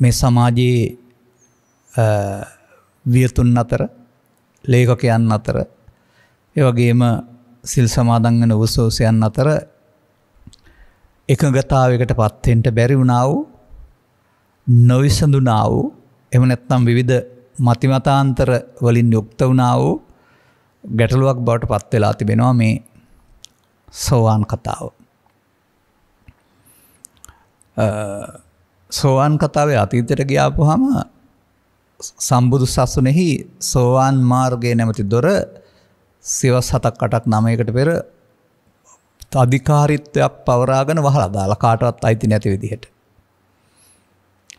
මේ සමාජයේ වියතුන් අතර ලේඛකයන් අතර එවගේම සිල් සමාදන් වෙන උසෝසයන් අතර එකඟතාවයකට පත්වෙන්ට බැරි වුණා වූ නොවිසඳුනා වූ එම නැත්නම් විවිධ මතිමතාන්තර වලින් යුක්ත වුණා වූ ගැටලුවක් බවට පත් වෙලා තිබෙනවා මේ සෝවාන් කතාව. සෝවාන් කතාවේ අතීතයට ගියාපුහම සම්බුදු සසුනෙහි සෝවාන් මාර්ගය නැමති දොර සිවස් හතක් අටක් නමයකට පෙර අධිකාරිත්වයක් පවරාගෙන වහලා දාලා කාටවත් අයිති නැති විදිහට.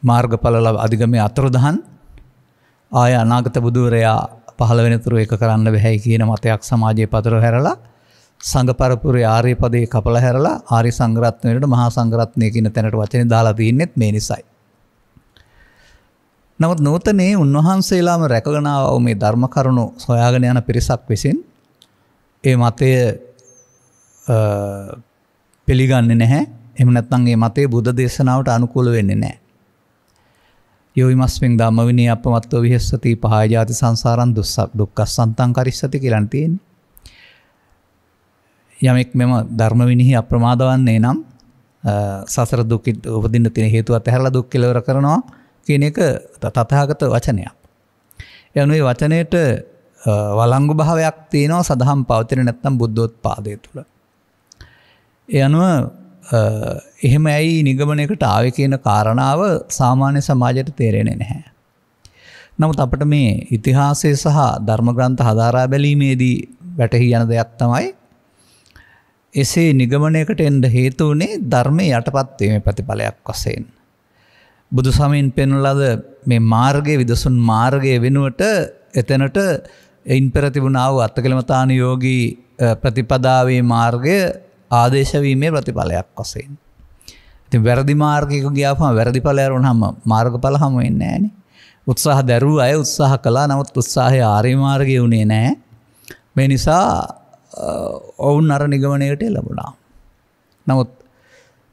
මාර්ගඵල ලබ අධිගමේ අතුරුදහන් ආය අනාගත බුදුවරයා පහළ වෙනතුරු එක කරන්න බැහැයි කියන මතයක් සමාජයේ පතර හැරලා සංඝ පරපුරේ ආර්ය පදේ කපලා හැරලා ආර්ය සංඝරත්නයට මහා සංඝරත්නය කියන තැනට වචනේ දාලා තින්නෙත් මේ නිසයි. නමුත් නූතනයේ උන්වහන්සේලාම රැකගෙන ආව මේ ධර්ම කරුණු සොයාගෙන යන පිරිසක් විසින් ඒ මතය පිළිගන්නේ නැහැ. එහෙම නැත්නම් මේ මතයේ බුද්ධ දේශනාවට අනුකූල වෙන්නේ නැහැ. යෝයිමස්මින් ධම්ම විනය අපමත්තෝ විහෙස්සති පහය ජාති සංසාරං දුක්ඛස්සන්තං කරිස්සති කියලා තියෙන්නේ. යමෙක් මෙම ධර්ම විනිහි අප්‍රමාද වන්නේ නම් සසර දුක් උපදින්න තියෙන හේතු අතහැරලා දුක් කෙලවර කරනවා කියන එක තථාගත වචනයක්. එනුයි වචනයට වළංගු භාවයක් තියෙනවා සදහම් පවතින නැත්නම් බුද්ධෝත්පාදය තුළ. ඒ අනුව එහෙම ඇයි නිගමනයකට ආවේ කියන කාරණාව සාමාන්‍ය සමාජයට තේරෙන්නේ නැහැ. නමුත් අපිට මේ ඉතිහාසය සහ ධර්ම ග්‍රන්ථ හදාරා බැලීමේදී වැටහි යන දෙයක් තමයි එසේ නිගමනයකට එන්න හේතු වුණේ ධර්මයේ යටපත් වීමේ ප්‍රතිඵලයක් වශයෙන්. බුදු සමයෙන් පෙන්වලද මේ මාර්ගයේ විදසුන් මාර්ගයේ වෙනුවට එතනට එයින් පෙර තිබුණා වූ අත්කලමතාන යෝගී ප්‍රතිපදාවේ මාර්ගය ආදේශවීමේ ප්‍රතිඵලයක් වශයෙන්. ඉතින් වැරදි මාර්ගයක ගියාපම වැරදි ඵලයක් වුණාම මාර්ගඵල හමු වෙන්නේ නැහනේ. උත්සාහ දැරුව අය උත්සාහ කළා නමුත් උත්සාහය ආර්ය මාර්ගය වුණේ නැහැ. මේ නිසා ඔවුන් අර නිගමනයකට ලැබුණා. නමුත්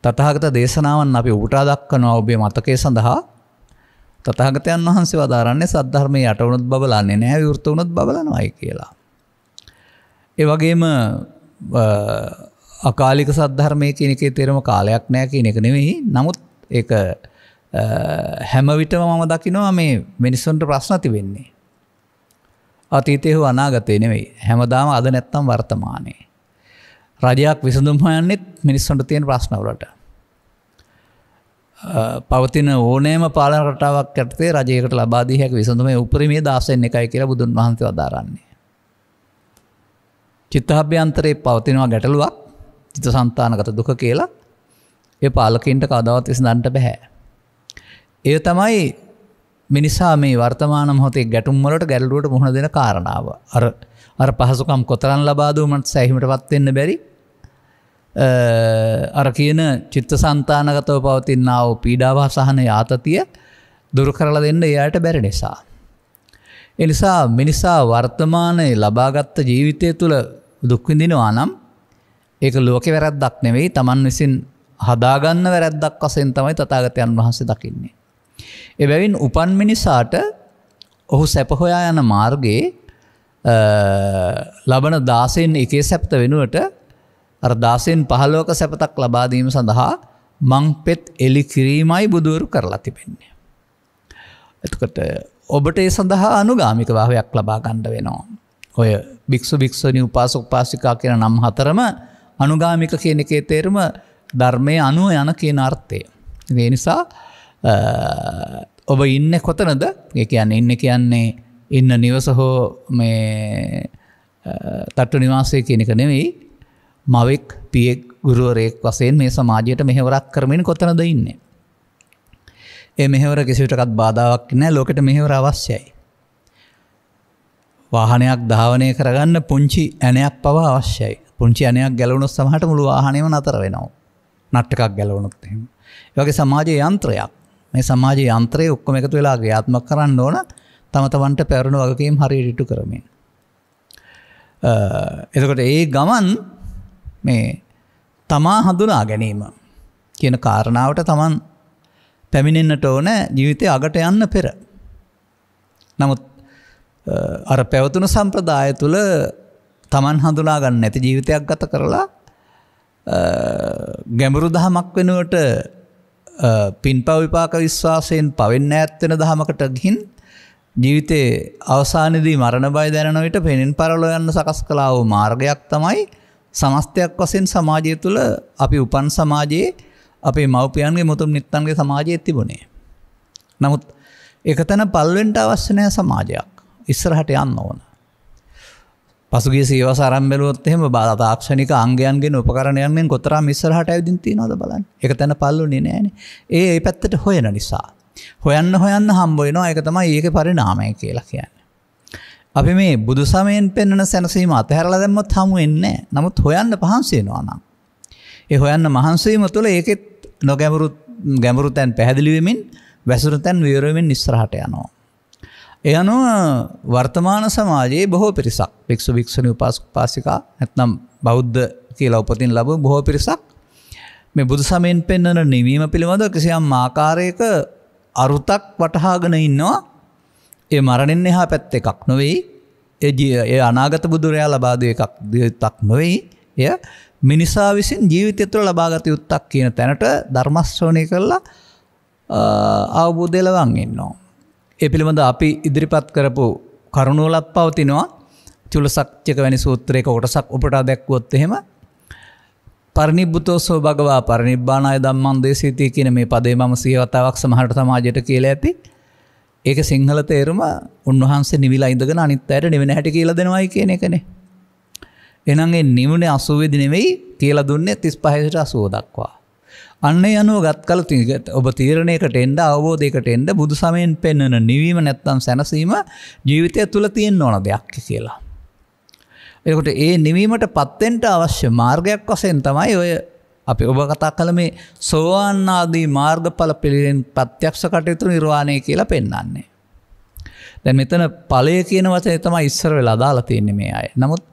තථාගත දේශනාවන් අපි උපුටා දක්වනවා ඔබේ මතකයේ සඳහා තථාගතයන් වහන්සේ වදාරන්නේ සද්ධර්මයේ යට වුණොත් බබලන්නේ නැහැ විවෘත වුණොත් බබලනවායි කියලා. ඒ වගේම අකාලික සද්ධර්මය කියන එකේ තේරම කාලයක් නෑ කියන එක නෙවෙයි. නමුත් ඒක හැම විටම මම දකිනවා මේ මිනිස්සුන්ට ප්‍රශ්න තිබෙන්නේ. අතීතය හෝ අනාගතය නෙවෙයි. හැමදාම අද නැත්තම් වර්තමානයේ. රජයක් විසඳුම් හොයන්නෙත් මිනිස්සුන්ට තියෙන ප්‍රශ්නවලට. පවතින ඕනෑම පාලන රටාවක් යටතේ රජයකට ලබා දී හැකි විසඳුමේ උපරිමයේ 16 එකයි කියලා බුදුන් වහන්සේ වදාරන්නේ. චිත්තාභ්‍යන්තරයේ පවතිනවා ගැටලුවක් චිත්ත සන්තානගත දුක කියලා ඒ පාලකින්ට කවදාවත් විසඳන්න බෑ. ඒ තමයි මිනිසා මේ වර්තමාන මොහොතේ ගැටුම් වලට ගැටලුවට මුහුණ දෙන කාරණාව. අර අර පහසුකම් කොතරම් ලබා දුන්නත් සෑහීමටපත් වෙන්න බැරි. අර කියන චිත්ත සන්තානගතව පවතිනා වූ පීඩාව සහන යාතතිය දුරු කරලා දෙන්න එයාට බැරි නිසා. ඒ නිසා මිනිසා වර්තමානයේ ලබාගත් ජීවිතය තුළ දුක් විඳිනවා නම් ඒක ලෝකෙ වැරැද්දක් නෙවෙයි Taman විසින් හදාගන්න වැරැද්දක් වශයෙන් තමයි තථාගතයන් වහන්සේ දකින්නේ. එබැවින් උපන් මිනිසාට ඔහු සැප හොයා යන මාර්ගයේ ලබන 16න් එකේ සැපත වෙනුවට අර 16න් 15ක සැපතක් ලබා දීම සඳහා මං පෙත් එලි කිරීමයි බුදුවරු කරලා තිබෙන්නේ. එතකොට ඔබට ඒ සඳහා අනුගාමික භාවයක් ලබා ගන්න වෙනවා. ඔය භික්ෂු භික්ෂුණී උපාසක උපාසිකා කියන නම් හතරම අනුගාමික කියන එකේ තේරුම ධර්මයේ අනුව යන කියන අර්ථය. ඒ නිසා ඔබ ඉන්න කොතනද ඒ කියන්නේ ඉන්න කියන්නේ ඉන්න නිවස හෝ මේ තට්ටු නිවාසය කියන එක නෙවෙයි මවෙක් පියෙක් ගුරුවරයෙක් වශයෙන් මේ සමාජයට මෙහෙවරක් කරමින් කොතනද ඉන්නේ. ඒ මෙහෙවර කිසිවිටකත් බාධාවක් නෑ ලෝකෙට මෙහෙවර අවශ්‍යයි. වාහනයක් ධාවනය කරගන්න පුංචි ඇනයක් පවා අවශ්‍යයි. පුංචි ඇනයක් ගැලවුණොත් සමහරට මුළු වාහනේම නතර වෙනවා. නට් එකක් ගැලවුණොත් එහෙම. ඒ වගේ සමාජයේ යන්ත්‍රයක්. මේ සමාජයේ යන්ත්‍රය ඔක්කොම එකතු වෙලා ක්‍රියාත්මක කරන්න ඕන තම තමන්ට පැවරුණු වගකීම් හරියට ඉටු කරමින්. එතකොට ඒ ගමන් මේ තමා හඳුනා ගැනීම කියන කාරණාවට තමන් පැමිණෙන්න්නට ඕන ජීවිතය අගට යන්න පෙර. නමුත් අර පැවතුන සම්ප්‍රදාය තුළ තමන් හඳුනාගන්න නැති ජීවිතයක් ගත කරලා ගැඹුරු දහමක් වෙනුවට පින් පවිපාක විශ්වාසයෙන් පවෙන්න ඇත්වෙන දහමකට ගිහින් ජීවිතේ අවසානදී මරණ බය දැනන විට පෙනෙන් පරලො යන්න සකස් කලාව මාර්ගයක් තමයි සමස්තයක් වසෙන් සමාජය තුළ අපි උපන් සමාජයේ අපේ මව්පියන්ගේ මුතුම් නිත්තන්ගේ සමාජය තිබුණේ. නමුත් එක තැන පල්වෙන්ට අවශ්‍යනය සමාජයක් ඉස්සරහට යන්න ඕන. පසුගේ සේව සරම්බලුවොත් එහෙම බල තාක්ෂණික අංගයන්ගෙන් උපකරණයන්ගෙන් කොතරා මිස්සරහට ඇවිදින් තියෙනවද බලන්න. එක තැන පල්ලුනේ නෑනේ. ඒ ඒ පැත්තට හොයන නිසා. හොයන්න හොයන්න හම්බ වෙනවා ඒක තමයි ඒක පරිණාමය කියලා කියන්නේ. අපි මේ බුදු සමයෙන් පෙන්වන සැනසීම අතහැරලා දැම්මොත් හමු වෙන්නේ නමුත් හොයන්න පහන්සි වෙනවා නම්. ඒ හොයන්න මහන්සි වීම තුළ ඒකෙත් නොගැඹුරු ගැඹුරු තැන් පැහැදිලි වෙමින් වැසුරු තැන් විවර වෙමින් ඉස්සරහට යනවා. ඒ අනුව වර්තමාන සමාජයේ බොහෝ පිරිසක් භික්ෂු භික්ෂුණී උපාසිකා නැත්නම් බෞද්ධ කියලා උපතින් ලැබු බොහෝ පිරිසක් මේ බුදු සමයෙන් පෙන්වන නිවීම පිළිබඳව කිසියම් ආකාරයක අරුතක් වටහාගෙන ඉන්නවා. ඒ මරණින් එහා පැත්ත එකක් නොවෙයි. ඒ අනාගත බුදුරයා ලබා දෙ එකක් දෙයක් නොවෙයි. එය මිනිසා විසින් ජීවිතය තුළ ලබාගත යුත්තක් කියන තැනට ධර්මශ්‍රවණය කරලා අවබෝධය ලබන් ඉන්නවා. ඒ පිළිබඳ අපි ඉදිරිපත් කරපු කරුණුවලත් පවතිනවා චුලසක්්‍යක වැනි සූත්‍රයක කොටසක් උපටා දැක්වොත් එහෙම පරිනිබ්බුතෝසෝ භගවා පරිනිබ්බානාය දම්මන් දේශීතිය කියන මේ පදේ මම සියවතාවක් සමහට සමාජයට කියල ඇති ඒක සිංහල තේරුම උන්වහන්සේ නිවිලා ඉඳගෙන අනිත් අයට නිවෙන හැටි කියලා දෙනවයි කියන එකනේ. එනගේ නිවුණේ අසුවේදි නෙවෙයි කියලා දුන්නේ තිස් පහසට අසුව දක්වා. අන්න යනුව ගත් කල තිගට ඔබ තීරණයකට එන්ඩ අවබෝධයකට එන්ඩ බුදු සමයෙන් පෙන්වන නිවීම නැත්තම් සැනසීම ජීවිතය තුළ තියෙන් ඕන දෙයක් කියලා. එකොට ඒ නිවීමට පත්තෙන්ට අවශ්‍ය මාර්ගයක් වසයෙන් තමයි ඔය අපි ඔබ කතා කළ මේ සෝවාන්නාදී මාර්ගඵල පිළිෙන් ප්‍රත්‍යක්ෂ කටයුතු නිර්වාණය කියලා පෙන්න්නන්නේ. දැන් මෙතන පලය කියන වචන තම ඉස්සර වෙලා දාලා තියන්නේ මේ අය. නමුත්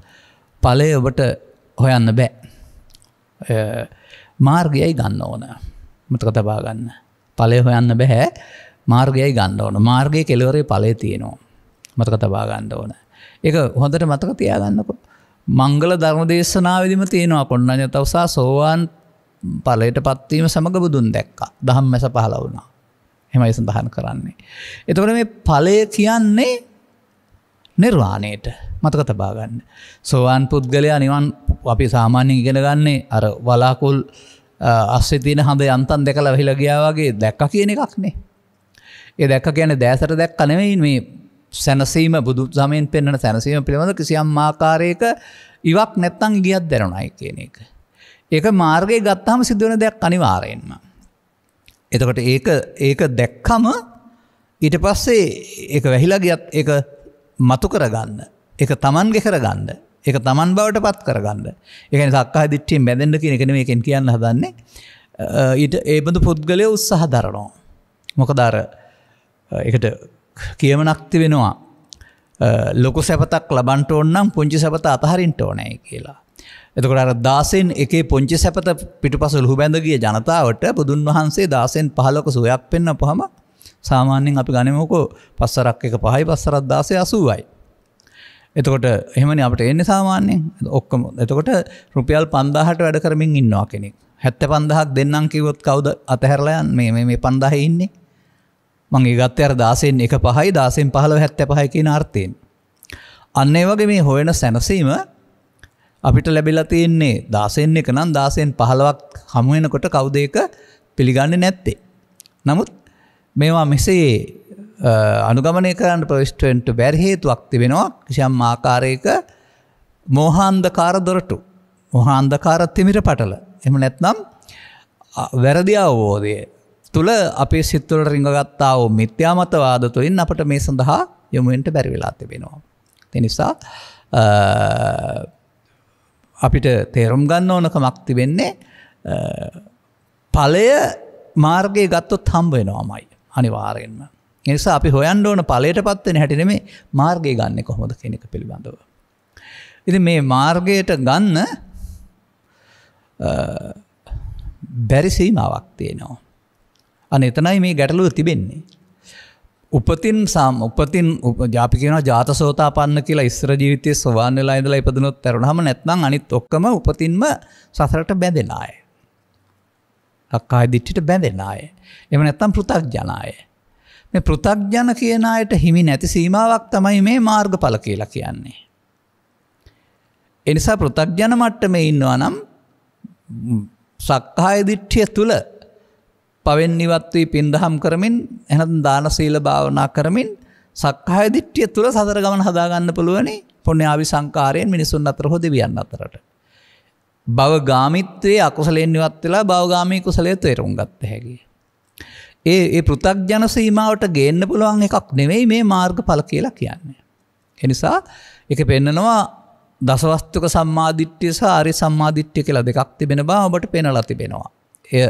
පලය ඔබට හොයන්න බෑ. මාර්ගයයි ගන්න ඕන. මතක තබා ගන්න. පලය හොයන්න බැහැ මාර්ගයයි ගන්න ඕන මාර්ගය කෙලවරේ පලය තියෙනවා. මතක තබා ගන්න ඕන. එක හොඳට මතක තියාගන්නකො. මංගල ධර්ම දේශනාවදිම තියෙනවා කොන්නඥ තවසා සෝවාන් පලයට පත්වීම සමඟ බුදුන් දැක්කා දහම් මැස පහල වුණා. හෙමයි සඳහන් කරන්නේ. එතකට මේ පලය කියන්නේ නිර්වාණයට මතක තබාගන්න. සෝවාන් පුද්ගලයා නිවන් අපි සාමාන්‍ය ඉගෙන ගන්නේ අර වලාකුල් අස්සේ තියන හඳ යන්තන් දෙකල වෙහිල ගියාවගේ දැක්ක කියන එකක්නේ. ඒ දැක්ක කියන දෑසට දැක් කනෙවෙයි මේ සැනසීම බුදු සමයෙන් පෙන්න්නන සැනසීම පිළිබඳ කිසියම් ආකාරයක ඉවක් නැත්තං ගියත් දැරුණයි කියන එක. ඒක මාර්ගය ගත්තාම සිදුවන දෙයක් අනිවාරයෙන්ම. එතකොට ඒක ඒක දැක්කම ඊට පස්සේ ඒක වැහිලා ගියත් ඒ මතු කරගන්න එක තමන්ගෙ කරගන්න එක තමන් බවට පත් කරගන්න එකන සක්කා දිට්ටියෙන් බැඳෙන්ට කියන එකන එකෙන් කියන්න හදන්නේ ඊට ඒබඳු පුද්ගලය උත්සාහ දරනවා. මොකදාර එකට කියමනක්ති වෙනවා ලොකු සැපතක් ලබන්ට ඔන්නම් පුංචි සැපත අතහරින්ට ඕනෑ කියලා. එතකොට අර දාසෙන් එකේ පොංචි සැපත පිටුපස ලුහු බැඳගිය ජනතාවට බුදුන් වහන්සේ දාසෙන් පහලක සුවයක් පෙන්න්න පහම සාමාන්‍යෙන් අපි ගනිමෝකෝ පස්සරක් එක පහයි පස්සරත් දාසය අසුවයි. එතකොට එහෙමනි අපට එන්න සාමාන්‍යයෙන්. ඔක්කම. එතකොට රුපියල් පන්දාහට වැඩ කරමින් ඉන්නවා කෙනෙක්. හැත්ත පන්දහක් දෙන්නම් කිවොත් කවුද අතහැරලයන් මේ මේ පන්දාහ ඉන්නේ. මංගේ ගත්තය අර දාසයෙන් එක පහයි දාසෙන් පහලව හැත්ත පහයි කියන අර්ථයෙන්. අන්න ඒ වගේ මේ හොයන සැනසීම අපිට ලැබිලා තියෙන්නේ දාසයෙන් එක නම් දාසයෙන් පහලවක් හමුවෙනකොට කවුදේක පිළිගන්න නැත්තේ. නමුත් මේවා මෙසේ අනුගමනය කරන්න ප්‍රවිස්ටුවෙන්ට බැරහේතුවක් තිබෙනවා කිසියම් ආකාරයක මෝහන්දකාර දොරටු මොහන්දකාර තිමිර පටල එම නැත්නම් වැරදි අවබෝධය තුළ අපේ සිත්තුවල රිංගගත්තා වූ මිත්‍යාමතවාද තුළින් අපට මේ සඳහා යොමුවෙන්ට බැරිවෙලා තිබෙනවා. තිනිසා අපිට තේරුම් ගන්න ඕනකමක් තිබෙන්නේ පලය මාර්ගය ගත්තොත් හම්බ වෙනවාමයි අනිවාරයෙන්ම. නිසා අපි හොයන් ඕන පලට පත්වෙන හැටිනෙමේ මාර්ගය ගන්න කොහොමද කෙනෙක පිළිබඳව. ඉති මේ මාර්ගයට ගන්න බැරිසීමාවක් තියෙනවා. අන එතනයි මේ ගැටලුව තිබෙන්නේ. උපතින් සම් උපතින් ජාපිකෙන ජාතසෝතා පන්න කියලා ඉස්ර ජීවිතය ස්වාන් වෙලා ඉඳලා ඉපදනොත් තරනහම නැත්නම් අනිත් ඔක්කම උපතින්ම සසරට බැඳෙනාය. අක්කාය දිට්ටිට බැඳෙනාය. එම නැත්තම් පෘතක් ජනාය. මේ පෘතක්ජන කියන අයට හිමි නැති සීමාවක් තමයි මේ මාර්ගඵල කියලා කියන්නේ. එනිසා පෘතක්ජන මට්ටම ඉන්නවා නම් සක්කාය දිට්ඨිය තුළ පවෙන් නිවත් වී පින්දහම් කරමින් එහනම් දානශීල භාවනා කරමින් සක්කාය දිට්ඨිය තුළ සතර ගමන හදාගන්න පුළුවනි පුණ්‍යාවි සංකාරයෙන් මිනිසුන් අතර හෝ දෙවියන් අතරට. බව ගාමිත්වයේ අකුසලයෙන් නිවත් වෙලා භවගාමී කුසලයේ තේරුම් ගත්ත හැකි. ඒ ඒ පෘථග්ජන සීමාවට ගේන්න පුළුවන් එකක් නෙවෙයි මේ මාර්ගඵල කියලා කියන්නේ. එනිසා එක පෙන්නනවා දසවස්තුක සම්මාධිට්්‍යය සහ ආරි සම්මාධිට්්‍ය කියලා දෙකක් තිබෙන බව ඔබට පෙනලා තිබෙනවා. එය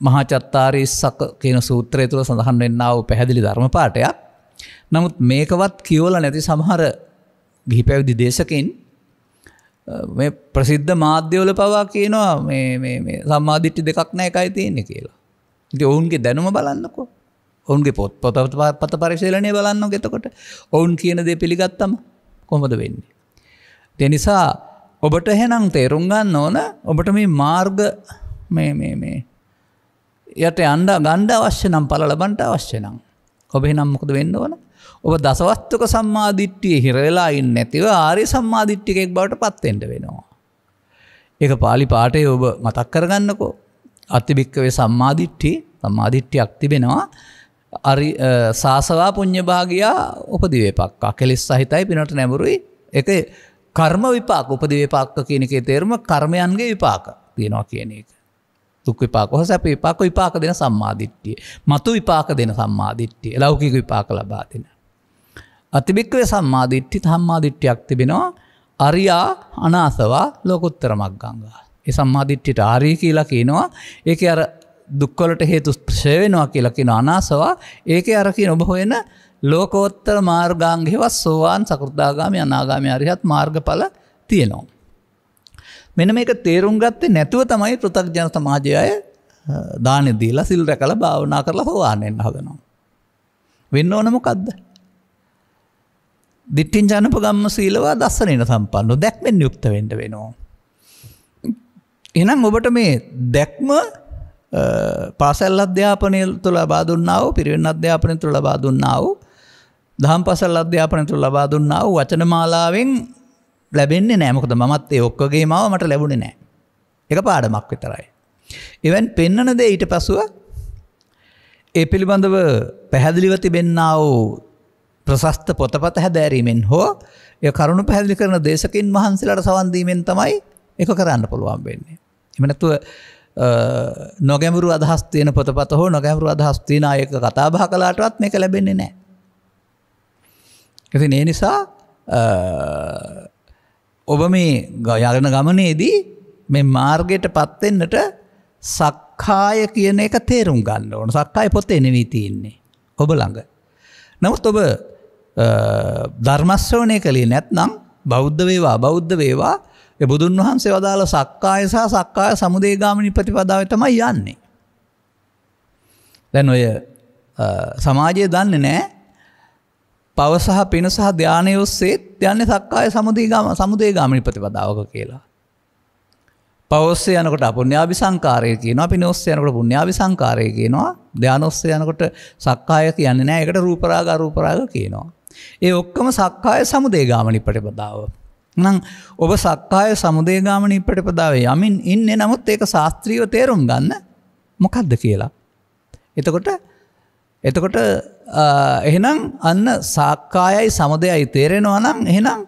මහාචත්තාරී සක කියන සූත්‍රය තුළ සඳහන් වෙන්නාව පැහැදිලි ධර්ම පාටයක්. නමුත් මේකවත් කියවල නැති සමහර ගිහි පැවිදි දේශකින් මේ ප්‍රසිද්ධ මාධ්‍යවල පවා කියනවා සම්මාධිට්ටි දෙකක් නෑ එකයි තියෙන්නේ කියලා. ඉති ඔවුන්ගේ දැනුම බලන්නකෝ. ඔවුන්ගේ පොත් පොත පත පරිශීලනය බලන්න ගෙතකොට ඔවුන් කියන දේ පිළිගත්තම කොමද වෙන්නේ. දෙනිසා ඔබට එහෙනම් තේරුම් ගන්න ඕන ඔබට මේ මාර්ග මේ මේ මේ යට අන්ඩ ගණ්ඩ අවශ්‍ය නම් පල ලබන්ට අවශ්‍ය නම්. ඔබ නම් මොකද වෙන්න ඕන? ඔබ දසවස්තුක සම්මාධිට්ටිය හිරවෙලායින් නැතිව ආරය සම්මාධිට්ටිකෙක් බවට පත්තෙන්ට වෙනවා. ඒක පාලි පාටය ඔබ මතක් කරගන්නකෝ. අතිභික්කවේ සම්මාධිට්ටි සම්මාධිට්ටියක් තිබෙනවා අරි සාසවා පුං්ඥභාගයා උපදිවේපක්කා කෙලෙස් සහිතයි පිනට නැමුරුයි එක කර්ම විපාක උපදිවේපාක්ක කියනකේ තේරම කර්මයන්ගේ විපාක තියෙනවා කියන එක. දුක් විපාක හො සැප විපාක විපාක දෙන සම්මාධිට්ටිය මතු විපාක දෙන සම්මාධිට්ටිය ලෞකික විපාක ලබා දෙන. අතිභික්වේ සම්මාධිට්ටි හම්මාධිට්ටියක් තිබෙනවා අරියා අනාසවා ලෝකුත්තර මක්ගංගා. ඒ සම්මාධිට්ටිට ආරී කියලා කියනවා ඒක අර දුක්කොලට හේතු ශ්‍රවෙනවා කියලා කියෙන අනාසවා ඒක අරකින ඔබ හොයෙන ලෝකෝත්තර මාර්ගාංගෙවස් සෝවාන් සකෘදාගාමි අනාගාමි අරිහත් මාර්ගඵල තියෙනවා. මෙන මේක තේරුම් ගත්තේ නැතුව තමයි පෘතක් ජන සමාජය අය දානෙදීලා සිල් රැකල භාවනා කරලා හෝවානෙන් හදනවා. වෙන්න ඕනමොකක්ද. දිට්ටින් ජනප ගම්ම සීලවා දස්සනන සම්පන්නු දැක්මෙන් යුක්ත වෙන්ඩ වෙනවා. එනම් ඔබට මේ දැක්ම පාසැල් අධ්‍යාපනය තුළ ලබා දුන්නාව පිරිවෙන් අධ්‍යාපනය තුළ ලබා දුන්නාව දහම් පසල් අධ්‍යාපනය තුළ ලබා දුන්නාව වචන මාලාවෙන් ලැබෙන්නේ නෑමකද මත් ඒ ඔක්කගේ මාව මට ලැබුණ නෑ එක පාඩමක් විතරයි. එවැන් පෙන්නන දේ ඊට පසුව ඒ පිළිබඳව පැහැදිලිව තිබෙන්න්නාව ප්‍රසස්ත පොතපත හැදෑරීමෙන් හෝ එය කරුණු පැහැදිලි කරන දේශකින් වහන්සේලට සවන්දීමෙන් තමයි එක කරන්න පුළුවන් වෙන්නේ. එමනැතුව නොගැමුරු අදහස් තියෙන පොතපත හෝ නොගැමුරු අදහස් තියෙන අයක කතාබහ කලාටවත් මේක ලැබෙන්නේ නෑ. ඇති ඒ නිසා ඔබ මේ ගයගන ගමනේදී මේ මාර්ගයට පත්වෙන්නට සක්කාය කියන එක තේරුම් ගන්න ඕන සක්කාය පොත්තේ නෙවී තියන්නේ ඔබ ළඟ. නමුත් ඔබ ධර්මශ්‍රවනය කළේ නැත්නම් බෞද්ධ වේවා බෞද්ධ වේවා බුදුන් වහන්සේ වදාළ සක්කාය සහ සක්කාය සමුදේගාමනි ප්‍රතිපදාව තමයි යන්නේ. දැන් ඔය සමාජය දන්නේ නෑ පව සහ පින සහ ධ්‍යානය ඔස්සේත් යන්නේ සක්කාය සමුදේගාම සමුදේගාමනි ප්‍රතිපදාවක කියලා. පවස්සේ යනකොට පුුණ්‍යාවි සංකාරය කියනවා පිනොස්සේ යනකොට පුුණ්‍යාවි සංකාරය කියනවා ධ්‍යානොස්සේ යනකොට සක්කාය කියන්න නෑ එකට රූපරාග රූපරාග කියනවා. ඒ ඔක්කම සක්කාය සමුදේගාමනි ප්‍රතිපදාව. නම් ඔබ සක්කාය සමුදේගාමනී ප්‍රටිපදාවේ යමින් ඉන්න නමුත් ඒක ශාස්ත්‍රීව තේරුම් ගන්න මොකක්ද කියලා. එතකොට එතකොට එහෙනම් අන්න සාක්කායයි සමුදයයි තේරෙනවා නම් එහෙනම්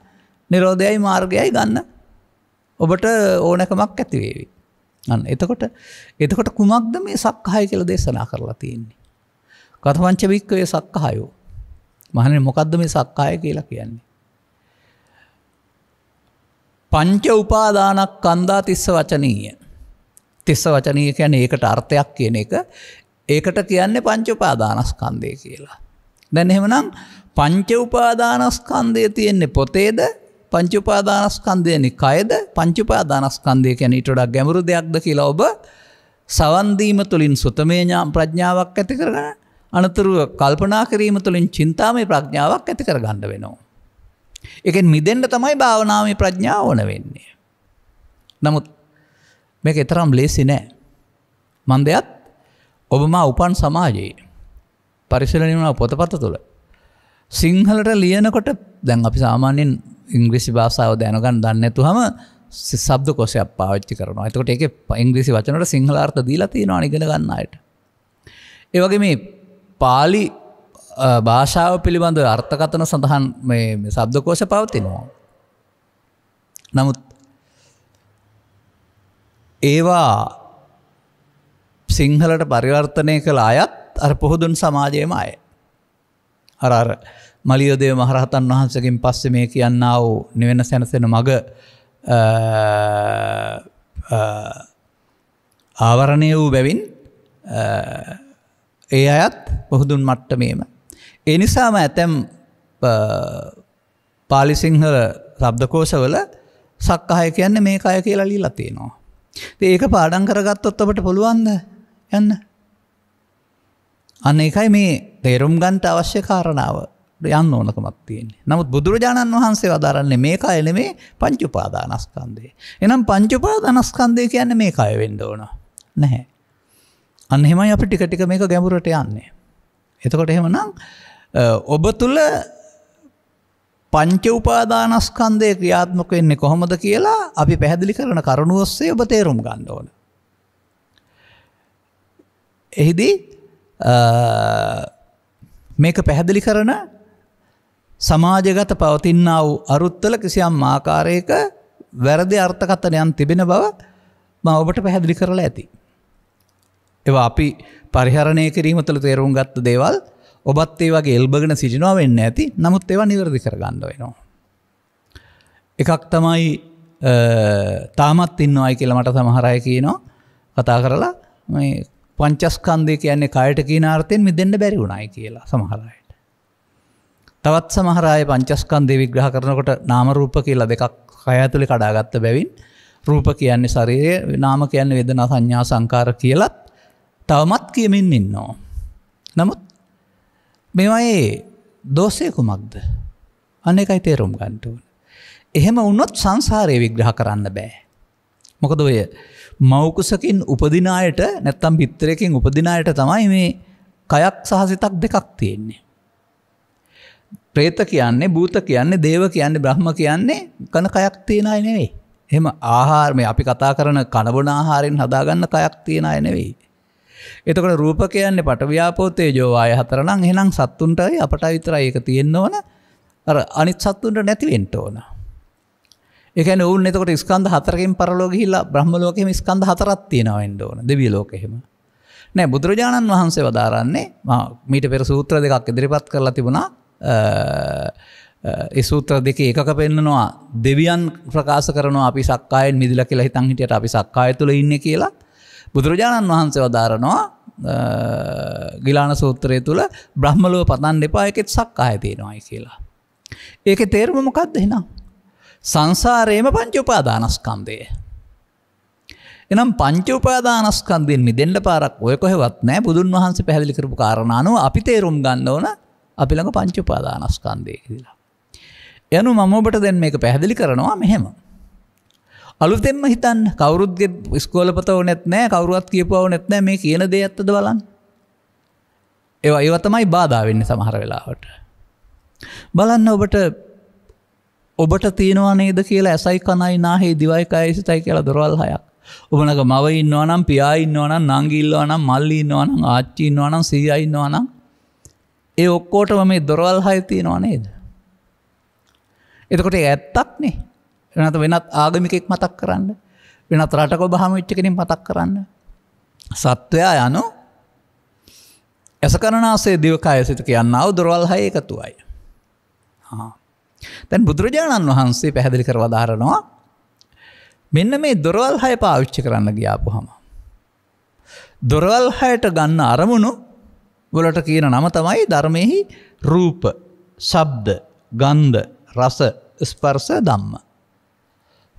නිරෝධයයි මාර්ගයයි ගන්න ඔබට ඕනකමක් ඇතිවේවි. අන්න එතකොට එතකොට කුමක්ද මේ සක්කාය කියල දේශනා කරලා තියෙන්නේ. කතවංච වික්කවේ සක්කායෝ මහන මොකක්ද මේ සක්කාය කියලා කියන්නේ. පංච උපාදානක් කන්දා තිස්ස වචනීය. තිස්ස වචනීය කියන ඒකට අර්ථයක් කියන එක ඒකට කියන්නේ පංච උපාදානස්කන්දය කියලා. දැන් එහෙමනම් පංච උපාදානස්කන්දය තියෙන්නේ පොතේද පංච උපාදානස්කන්දයනි කයද පංච උපාදානස්කන්දය කියන ඊටඩක් ගැමුරු දෙයක්ද කියලා ඔබ සවන්දීම තුළින් සුතමේඥා ප්‍රඥාවක් ඇති කරගන අනතුරුව කල්පනා කිරීම තුළින් චින්තාමය ප්‍රඥාවක් ඇති කර ගණ්ඩ වෙනවා. එකෙන් මිදෙන්ට තමයි භාවනාමි ප්‍රඥාව ඕන වෙන්නේ. නමුත් මේක එතරම් ලේසි නෑ. මන්දයත් ඔබම උපන් සමාජයේ පරිශලනිවුණ පොතපත තුළ. සිංහලට ලියනකොට දැන් අපි සාමාන්‍යෙන් ඉංග්‍රිසි භාසාාව දැනගන්න දන්නඇතු හම සබ්ද කොසයක් පාච්චි කරනවා එතකොට එක ඉංග්‍රිසි වචනට සිංහලාර්ථ දීලති නොනිගෙන ගන්නයට. ඒවගේ මේ පාලි භාෂාව පිළිබඳ අර්ථකතන සඳහන් සබ්දකෝෂ පවතිනවා. නමුත් ඒවා සිංහලට පරිවර්තනය කළ අයත් අර පොහොදුන් සමාජයම අය. අරර මලියෝදේ මහරහතන් වහන්සකින් පස්සෙ මේ කියන්න වූ නිවෙන සැනසෙන මග ආවරණය වූ බැවින් ඒ අයත් පොහුදුන් මට්ටමේම. ඒ නිසාම ඇතැම් පාලිසිංහල සබ්දකෝෂවල සක්කාය කියන්න මේ අය කියලා ලීලා තියෙනවා. ඒක පාඩන් කරගත්තොත් ඔබට පුළුවන්ද යන්න. අන්න එකයි මේ තේරුම් ගන්ට අවශ්‍ය කාරණාව යන්න ඕනකමත් තියෙන්නේ. නමුත් බුදුරජාණන් වහන්සේ වදාරන්නේ මේ කය නෙමේ පංචුපාදානස්කන්දේ. එනම් පංචුපාදානස්කන්දය කියන්න මේ කය වෙන්න ඕන. නැහැ. අන්න එහෙමයි අපි ටික ටික මේක ගැඹුරට යන්නේ. එතකොට එහෙමනම් ඔබ තුළ පංච උපාදානස්කන්දය ක්‍රියාත්මක වෙන්නේ කොහොමද කියලා අපි පැහැදිලි කරන කරුණු ඔස්සේ ඔබ තේරුම් ගන්න ඕන. එහිදී මේක පැහැදිලි කරන සමාජගත පවතින්නා වූ අරුත්තල කිසියම් ආකාරයක වැරදි අර්ථකථනයන් තිබෙන බව ම ඔබට පැහැදිලි කරලා ඇති. ඒවා අපි පරිහරණය කිරීම තුළ තේරුම් ගත්ත දේවල් ඔබත් ඒ වගේ එල්බගෙන සිටිනවා වෙන්න ඇති නමුත් ඒවා නිවැරදි කරගන්න වෙනවා. එකක් තමයි තාමත් ඉන්නවායි කියලා මට සමහරය කියනවා කතා කරලා මේ පංචස්කන්දය කියන්නේ කයට කියන අර්ථයෙන් මිදෙන්න්න බැරි වුණයි කියලා සමහරයට. තවත් සමහරය පංචස්කන්දය විග්‍රහ කරනකොට නාමරූප කියලා දෙකක් කයතුළි කඩාගත්ත බැවින් රූප කියන්නේ ශරීරය නාම කියන්න වෙදනා සංඥා සංකාර කියලත් තවමත් කියමින් ඉන්නවා. නමුත් මෙවයේ දෝසය කුමක්ද අන්න එකයි තේරුම් ගන්ටුවන. එහෙම උන්නොත් සංසාරය විග්‍රහ කරන්න බෑ. මොකද ඔය මවකුසකින් උපදිනායට නැත්තම් පිත්තරයකින් උපදිනායට තමයි මේ කයක් සහසිතක් දෙකක් තියෙන්නේ. ප්‍රේත කියන්නේ භූත කියන්නේ දේව කියන්නේ බ්‍රහ්ම කියන්නේ කන කයක් තියෙනයි නෙවෙයි. එහෙම ආහාර මේ අපි කතා කරන කනබොන ආහාරයෙන් හදාගන්න කයක් තියෙන අය නෙවෙයි. එතකොට රූප කියන්නේ පටවියාපෝ තේජෝ වාය හතර නම් එහෙනම් සත්තුන්ටයි අපට විතරයි ඒක තියෙන්න ඕන. අර අනිත් සත්තුන්ට නැති වෙන්න ඕන. ඒ කියන්නේ ඔවුන් එතකොට ස්කන්ධ හතරකින් පරලෝ ගිහිල්ලා බ්‍රහ්ම ලෝකෙම ස්කන්ධ හතරක් තියෙනවා වෙන්න ඕන. දෙවිය ලෝකෙම. නෑ බුදුරජාණන් වහන්සේ වදාරන්නේ මීට පෙර සූත්‍ර දෙකක් ඉදිරිපත් කරලා තිබුණා. ඒ සූත්‍ර දෙක ඒකක පෙන්න්නනවා දෙවියන් ප්‍රකාශ කරනවා අපි සක්කායෙන් මිදිල කියලා හිතන් හිටියට අපි සක්කාය තුළ ඉන්න කියලා බුදුරජාණන් වහන්සේ වදාරනවා ගිලාන සූත්‍රය තුළ බ්‍රහ්මලුව පතන් දෙපා එකෙත් සක්කාය තියෙනවායි කියලා. ඒක තේරුම මොකක්ද එනම්. සංසාරයම පංච උපාදානස්කන්දය. එනම් පංච උපාදානස්කන්දයෙන් මිදෙන්ඩ පාරක් ඔය කොහෙවත් නෑ බුදුන් වහන්සේ පැහැදිලි කරපු කාරණානුව අපි තේරුම් ගන්න ඕන අපිළඟ පංච උපාදානස්කන්දය කියලා. යනු මම ඔබට දැන් මේක පැහැදිලි කරනවා මෙහෙම. අලුතෙන්ම හිතන්න කවරුත්ගේ ස්කෝලපතව නැත් නෑ කවරුවත් කියපුව නැත්නෑ මේ කියන දේ ඇත්තද බලන්න. ඒවා ඒවතමයි බාධාවෙන්න සමහර වෙලාවට. බලන්න ඔබට ඔබට තියෙනවා නේද කියලා ඇසයි කනයි නාහේ දිවයිකයි සිතයි කියලා දොරවල් හයක්. ඔබනක මව ඉන්නවනම් පියා ඉන්නවනම් නංගිල්ලවනම් මල්ලි ඉන්නවනම් ආච්චි ඉන්නවනම් සීය ඉන්නවනම් ඒ ඔක්කෝටම මේ දොරවල් හය තියෙනවා නේද. එතකොට ඇත්තක් නේ වෙනත වෙනත් ආගමිකෙක් මතක් කරන්න වෙනත් රටක බහම විච්ච කෙනින් මතක් කරන්න. සත්වයා යනු ඇසකරනාසේ දිවකාය සිත කියන්න අව දොරවල් හය එකතුවයි. තැන් බුදුරජාණන් වහන්සේ පැහැදිලි කර වදාරනවා මෙන්න මේ දොරවල් හය පාවිච්චි කරන්න ගියාපු හම. දොරවල් හයට ගන්න අරමුණු වලට කියන නම තමයි ධර්මයෙහි රූප ශබ්ද ගන්ධ රස ස්පර්ස දම්ම.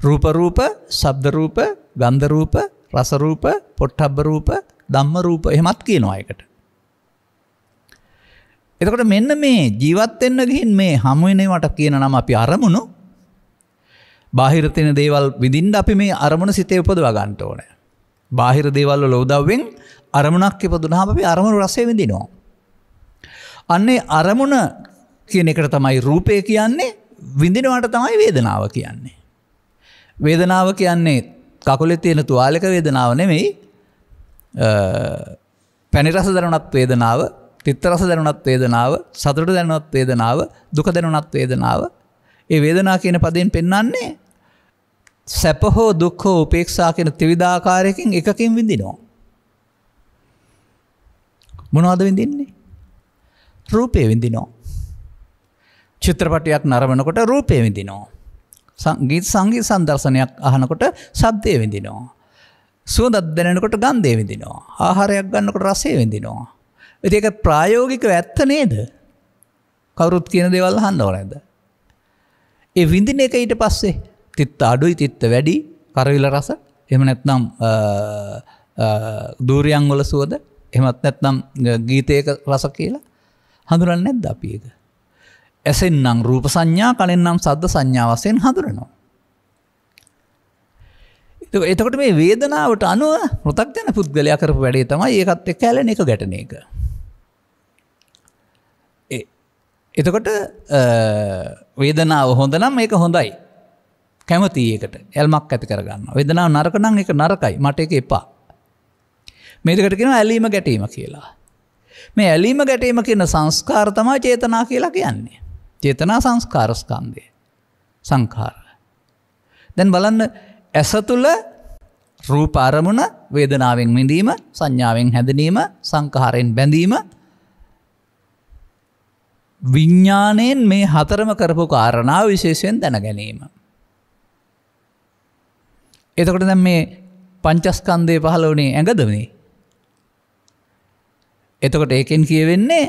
රූපරූප සබ්දරූප ගන්ධරූප රසරූප පොට්ටබ්බ රූප ධම්ම රූප එහෙමත් කියනවා එකට. එතකොට මෙන්න මේ ජීවත්වෙන්න ගිහින් මේ හමුවනවට කියන නම අපි අරමුණු බාහිරතින දේවල් විදින්ට අපි මේ අරමුණ සිතේ උපදව ගන්ට ඕන. බාහිර දේවල්ල ලෝදව්වෙන් අරමුණක් ඉපදුනාම අපි අරමුණු රසේ විඳිනවා. අන්නේ අරමුණ කියන එකට තමයි රූපය කියන්නේ විඳිනවට තමයි වේදනාව කියන්නේ. වේදනාව කියන්නේ කකුලෙ තියෙන තුවාලක වේදනාව නෙමෙයි පැනිරස දරුණත් වේදනාව තිත්තරස දැනුනත් වේදනාව සතුට දැනුවත් වේදනාව දුක දැනුනත් වේදනාව ඒ වේදනා කියන පදයෙන් පෙන්වන්නේ සැප හෝ දුක් හෝ උපේක්ෂා කියන ත්‍රිවිධාකාරයකින් එකකින් විඳිනවා. මොනවද විඳින්නේ? රූපය විඳිනවා. චිත්‍රපටයක් නරඹනකොට රූපය විඳිනවා. සංගීත සංගීත සම්දර්ශනයක් අහනකොට ශබ්දය විඳිනවා. සුවඳක් දැනෙනකොට ගන්ධය විඳිනවා. ආහාරයක් ගන්නකොට රසය විඳිනවා. ඉතින් ඒක ප්‍රායෝගිකව ඇත්ත නේද? කවුරුත් කියන දේවල් අහන්න ඕනේද? ඒ විඳින එක ඊට පස්සේ තිත්ත අඩුයි තිත්ත වැඩි කරවිල රස එහෙම නැත්නම් දූරියන් වල සුවද එහෙමත් නැත්නම් ගීතයක රස කියලා හඳුරන්නේ නැද්ද අපි ඒක? ඇසෙන් නම් රූප සංඥා කනෙන් නම් සද්ද සංඥා වශයෙන් හඳුනනවා. එතකොට මේ වේදනාවට අනුව පෘථග්ජන පුද්ගලයා කරපු වැඩේ තමයි ඒකත් එක්ක ඇලෙන එක ගැටෙන එක. එතකොට වේදනාව හොඳ නම් ඒක හොඳයි. කැමති ඒකට ඇල්මක් ඇති කරගන්න. වේදනාව නරක නම් ඒක නරකයි. මට ඒක එපා. මේ දෙකට කියනවා ඇලීම ගැටීම කියලා. මේ ඇලීම ගැටීම කියන සංස්කාර තමයි චේතනා කියලා කියන්නේ. චේතනා සංස්කාර ස්කන්ධය. සංඛාර. දැන් බලන්න ඇස තුල රූප අරමුණ වේදනාවෙන් විඳීම සංඥාවෙන් හැදනීම සංඛාරයෙන් බැඳීම විඤ්ඥානයෙන් මේ හතරම කරපු කාරණාව විශේෂයෙන් දැන ගැනීම. එතකොට දැම් මේ පංචස්කන්දය පහල වනේ ඇඟදවනේ. එතකොට ඒකෙන් කියවෙන්නේ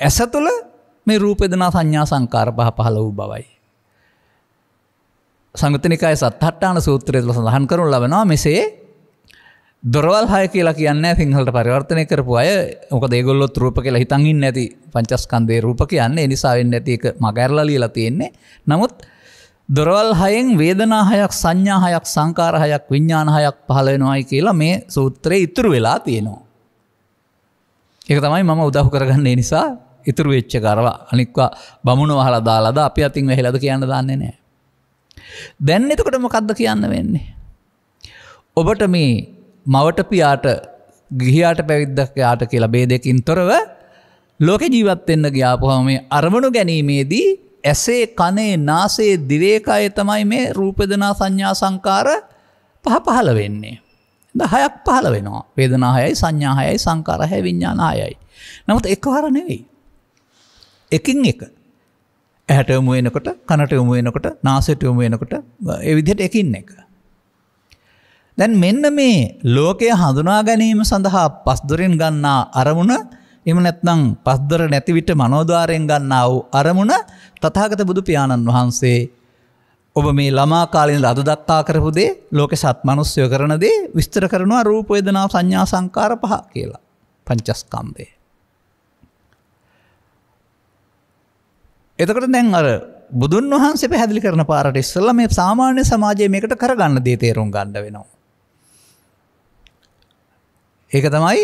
ඇස තුළ මේ රූපෙදනා සංඥා සංකාර පහ පහල වූ බවයි. සංගතනිකයි සත්හට්ටාන සූත්‍රය තුළ සඳහන් කරුන් ලබනවා මෙසේ දොරවල් හය කියලා කියන්න සිංහලට පරිවර්තනය කරපු අය මොක දේගොල්ලොත් රූප කියලා හිතන්ගින් නැති පංචස්කන්දේ රූප කියන්නේ නිසාවෙන් නැති එක මගැරලා ලියලා තියෙන්නේ නමුත් දොරවල් හයෙන් වේදනාහයක් සංඥාහයක් සංකාරහයක් විඤ්ඥානහයක් පහලවෙනවායි කියලා මේ සූත්‍රය ඉතුරු වෙලා තියෙනවා. ඒක තමයි මම උදහු කරගන්නේ නිසා ඉතුරු වෙච්ච කරව අනික්වා බමුණ වහලා දාලාද අපි අතින් වෙහෙලද කියන්න දන්නේ නෑ. දැන් එතකොට මොකක්ද කියන්න වෙන්නේ. ඔබට මේ මවට පියාට ගිහියාට පැවිද්දක් යාට කියලා බේදකින් තොරව ලෝක ජීවත්වෙන්න ග්‍යාපහම මේ අරමුණු ගැනීමේදී ඇසේ කනේ නාසේ දිවේකාය තමයි මේ රූපෙදනා සංඥා සංකාර පහ පහල වෙන්නේ. ද හයක් පහල වෙනවා වේදනාහයයි සංඥාහයයි සංකාරහය විඤ්ඥානායයි. නමුත් එක්වහර නෙවෙයි. එකින් එක. ඇහැට යොමුුවෙනකොට කනට යොමුුවෙනකොට නාසට යොමුුවෙනකොට එවිදිහට එකින් එක. දැන් මෙන්න මේ ලෝකය හඳුනා ගැනීම සඳහා පස්දොරෙන් ගන්නා අරමුණ එම නැත්නම් පස්දොර නැතිවිට මනෝධාරයෙන් ගන්නා වූ අරමුණ තථාගත බුදු පියාණන් වහන්සේ ඔබ මේ ළමා කාලින් අද දක්තා කරපු දේ ලෝක සත් මනුස්්‍යය කරන දේ විස්තර කරනවා රූපයදනා සංඥා සංකාර පහ කියලා පංචස්කම්දේ. එතකට දැන් අර බුදුන් වහන්සේ පැහැදිලි කරන පාරට ඉස්සල්ල මේ සාමාන්‍ය සමාජය මේකට කරගන්න දේ තේරුම් ගණඩ වෙනවා. ඒක තමයි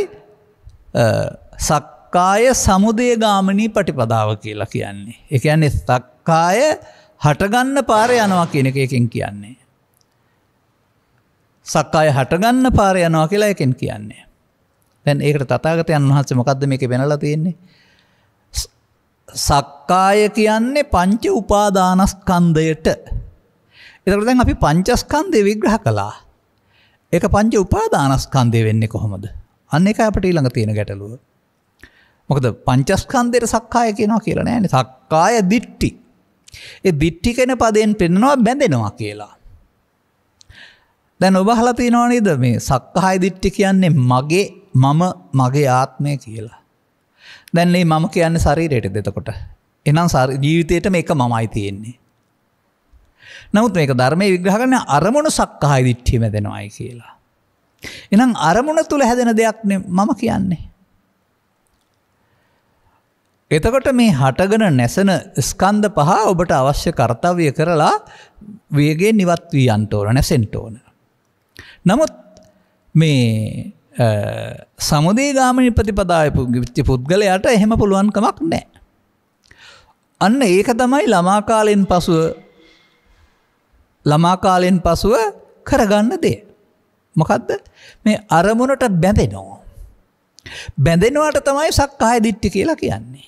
සක්කාය සමුදය ගාමනී පටිපදාව කියලා කියන්නේ. එක කියන්නේ සක්කාය හටගන්න පාර යනවා කියන එක එකෙන් කියන්නේ. සක්කාය හටගන්න පාර යනවා කියලා එකෙන් කියන්නේ. දැන් ඒකට තතාගතයන් වහන්සේ මොකක්ද මේක වෙනලා තියෙන්නේ. සක්කාය කියන්නේ පංච උපාදානස්කන්දයට එතකට දැන් අපි පංචස්කන්දය විග්‍රහ කලා එක පංච උපාදානස්කන්දය වෙන්නේ කොහොමද අන්න එක අපට ඊළඟ තියෙන ගැටලුව. මොකද පංචස්කන්දයට සක්කාය කියනවා කියලා නෑන සක්කාය දිට්ටි. ඒ දිට්ටි කෙන පදයෙන් පෙන්නවා බැඳෙනවා කියලා. දැන් ඔබහල තියෙනවානේද මේ සක්කාය දිට්ටි කියන්නේ මගේ මම මගේ ආත්මය කියලා. දැන්නේ මම කියන්න ශරීරයට දෙතකොට. එනම් ජීවිතයට මේක මමයි තියෙන්නේ. නමුත් මේක ධර්මය විග්‍රහගන්න අරමුණු සක්කාය දිට්ඨිම දෙනවායි කියලා. එනම් අරමුණ තුළ හැදෙන දෙයක් මම කියන්නේ. එතකොට මේ හටගෙන නැසන ස්කන්ද පහ ඔබට අවශ්‍ය කර්තව්‍ය කරලා වේගේ නිවත් වී අන්ටෝන නැසෙන්ට ඕන. නමුත් මේ සමුදේ ගාමනි ප්‍රතිපදාය විච්චි පුද්ගලයට එහෙම පුළුවන්කමක් නෑ. අන්න ඒක තමයි ළමාකාලෙන් පසුව ළමාකාලෙන් පසුව කරගන්න දේ. මොකක්ද මේ අරමුණට බැඳෙනවා. බැඳෙනවාට තමයි සක්කාය දිට්ටි කියලා කියන්නේ.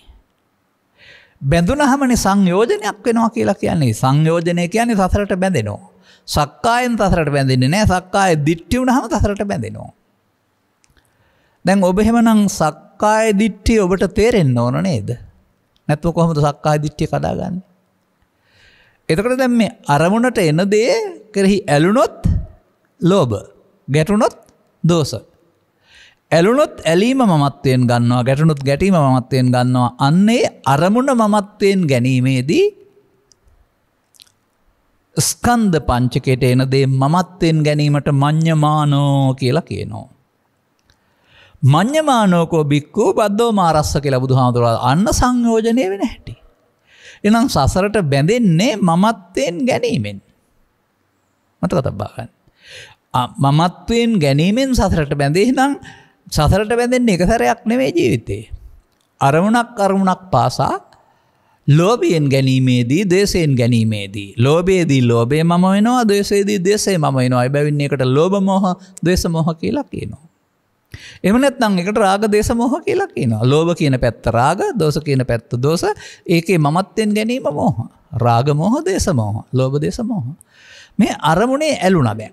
බැඳුනහමනි සංයෝජනයක් වෙනවා කියලා කියන්නේ සංයෝජනය කියන්නේ සසරට බැඳෙනවා. සක්කායෙන් තසරට බැඳෙන්නේ නෑ සක්කාය දිට්ටි වුණහම තසරට බැඳෙනවා. දැන් ඔබ එහෙමනම් සක්කාය දිට්ටි ඔබට තේරෙන්න ඕන නේද? නැත්නම් කොහොමද සක්කාය දිට්ඨිය කඩාගන්නේ? එතකොට දැන් මේ අරමුණට එන දේ කෙරෙහි ඇලුනොත් ලෝභ, ගැටුනොත් දෝෂ. ඇලුනොත් ඇලීම මමත්වයෙන් ගන්නවා, ගැටුනොත් ගැටීම මමත්වයෙන් ගන්නවා. අන්නේ අරමුණ මමත්වයෙන් ගැනීමේදී ස්කන්ධ පංචකයට එන දේ මමත්වයෙන් ගැනීමට මඤ්ඤමානෝ කියලා කියනවා. මං්්‍යමානෝකෝ බික්කෝ බද්ධෝ මාරස්ස කියලා බුදු හාමුදුරුව අන්න සංයෝජනය වෙන හැටි. එනම් සසරට බැඳෙන්නේ මමත්වයෙන් ගැනීමෙන්. මත කතබාගන්න. මමත්වයෙන් ගැනීමෙන් සසරට බැඳේ නම් සසරට බැඳෙන්නේ එක සැරයක් නෙවේ ජීවිතේ. අරමුණක් අරමුණක් පාසා ලෝබයෙන් ගැනීමේදී දේශයෙන් ගැනීමේදී. ලෝබේදී ලෝබේ මම වෙනවා දේශේදී දේශේ මම වෙනවා අයිබැවින්නේ එකට ලෝබ මෝහ දේශ මෝහ කියලා කියනවා. එම නැත්නම් එකට රාග දේශ මොහ කියලා කියනවා. ලෝභ කියන පැත්ත රාග, දෝෂ කියන පැත්ත දෝෂ. ඒකේ මමත්වෙන් ගැනීම මොහ. රාග මොහ, දේශ මොහ, ලෝභ දේශ මොහ. මේ අරමුණේ ඇලුනා බෑ.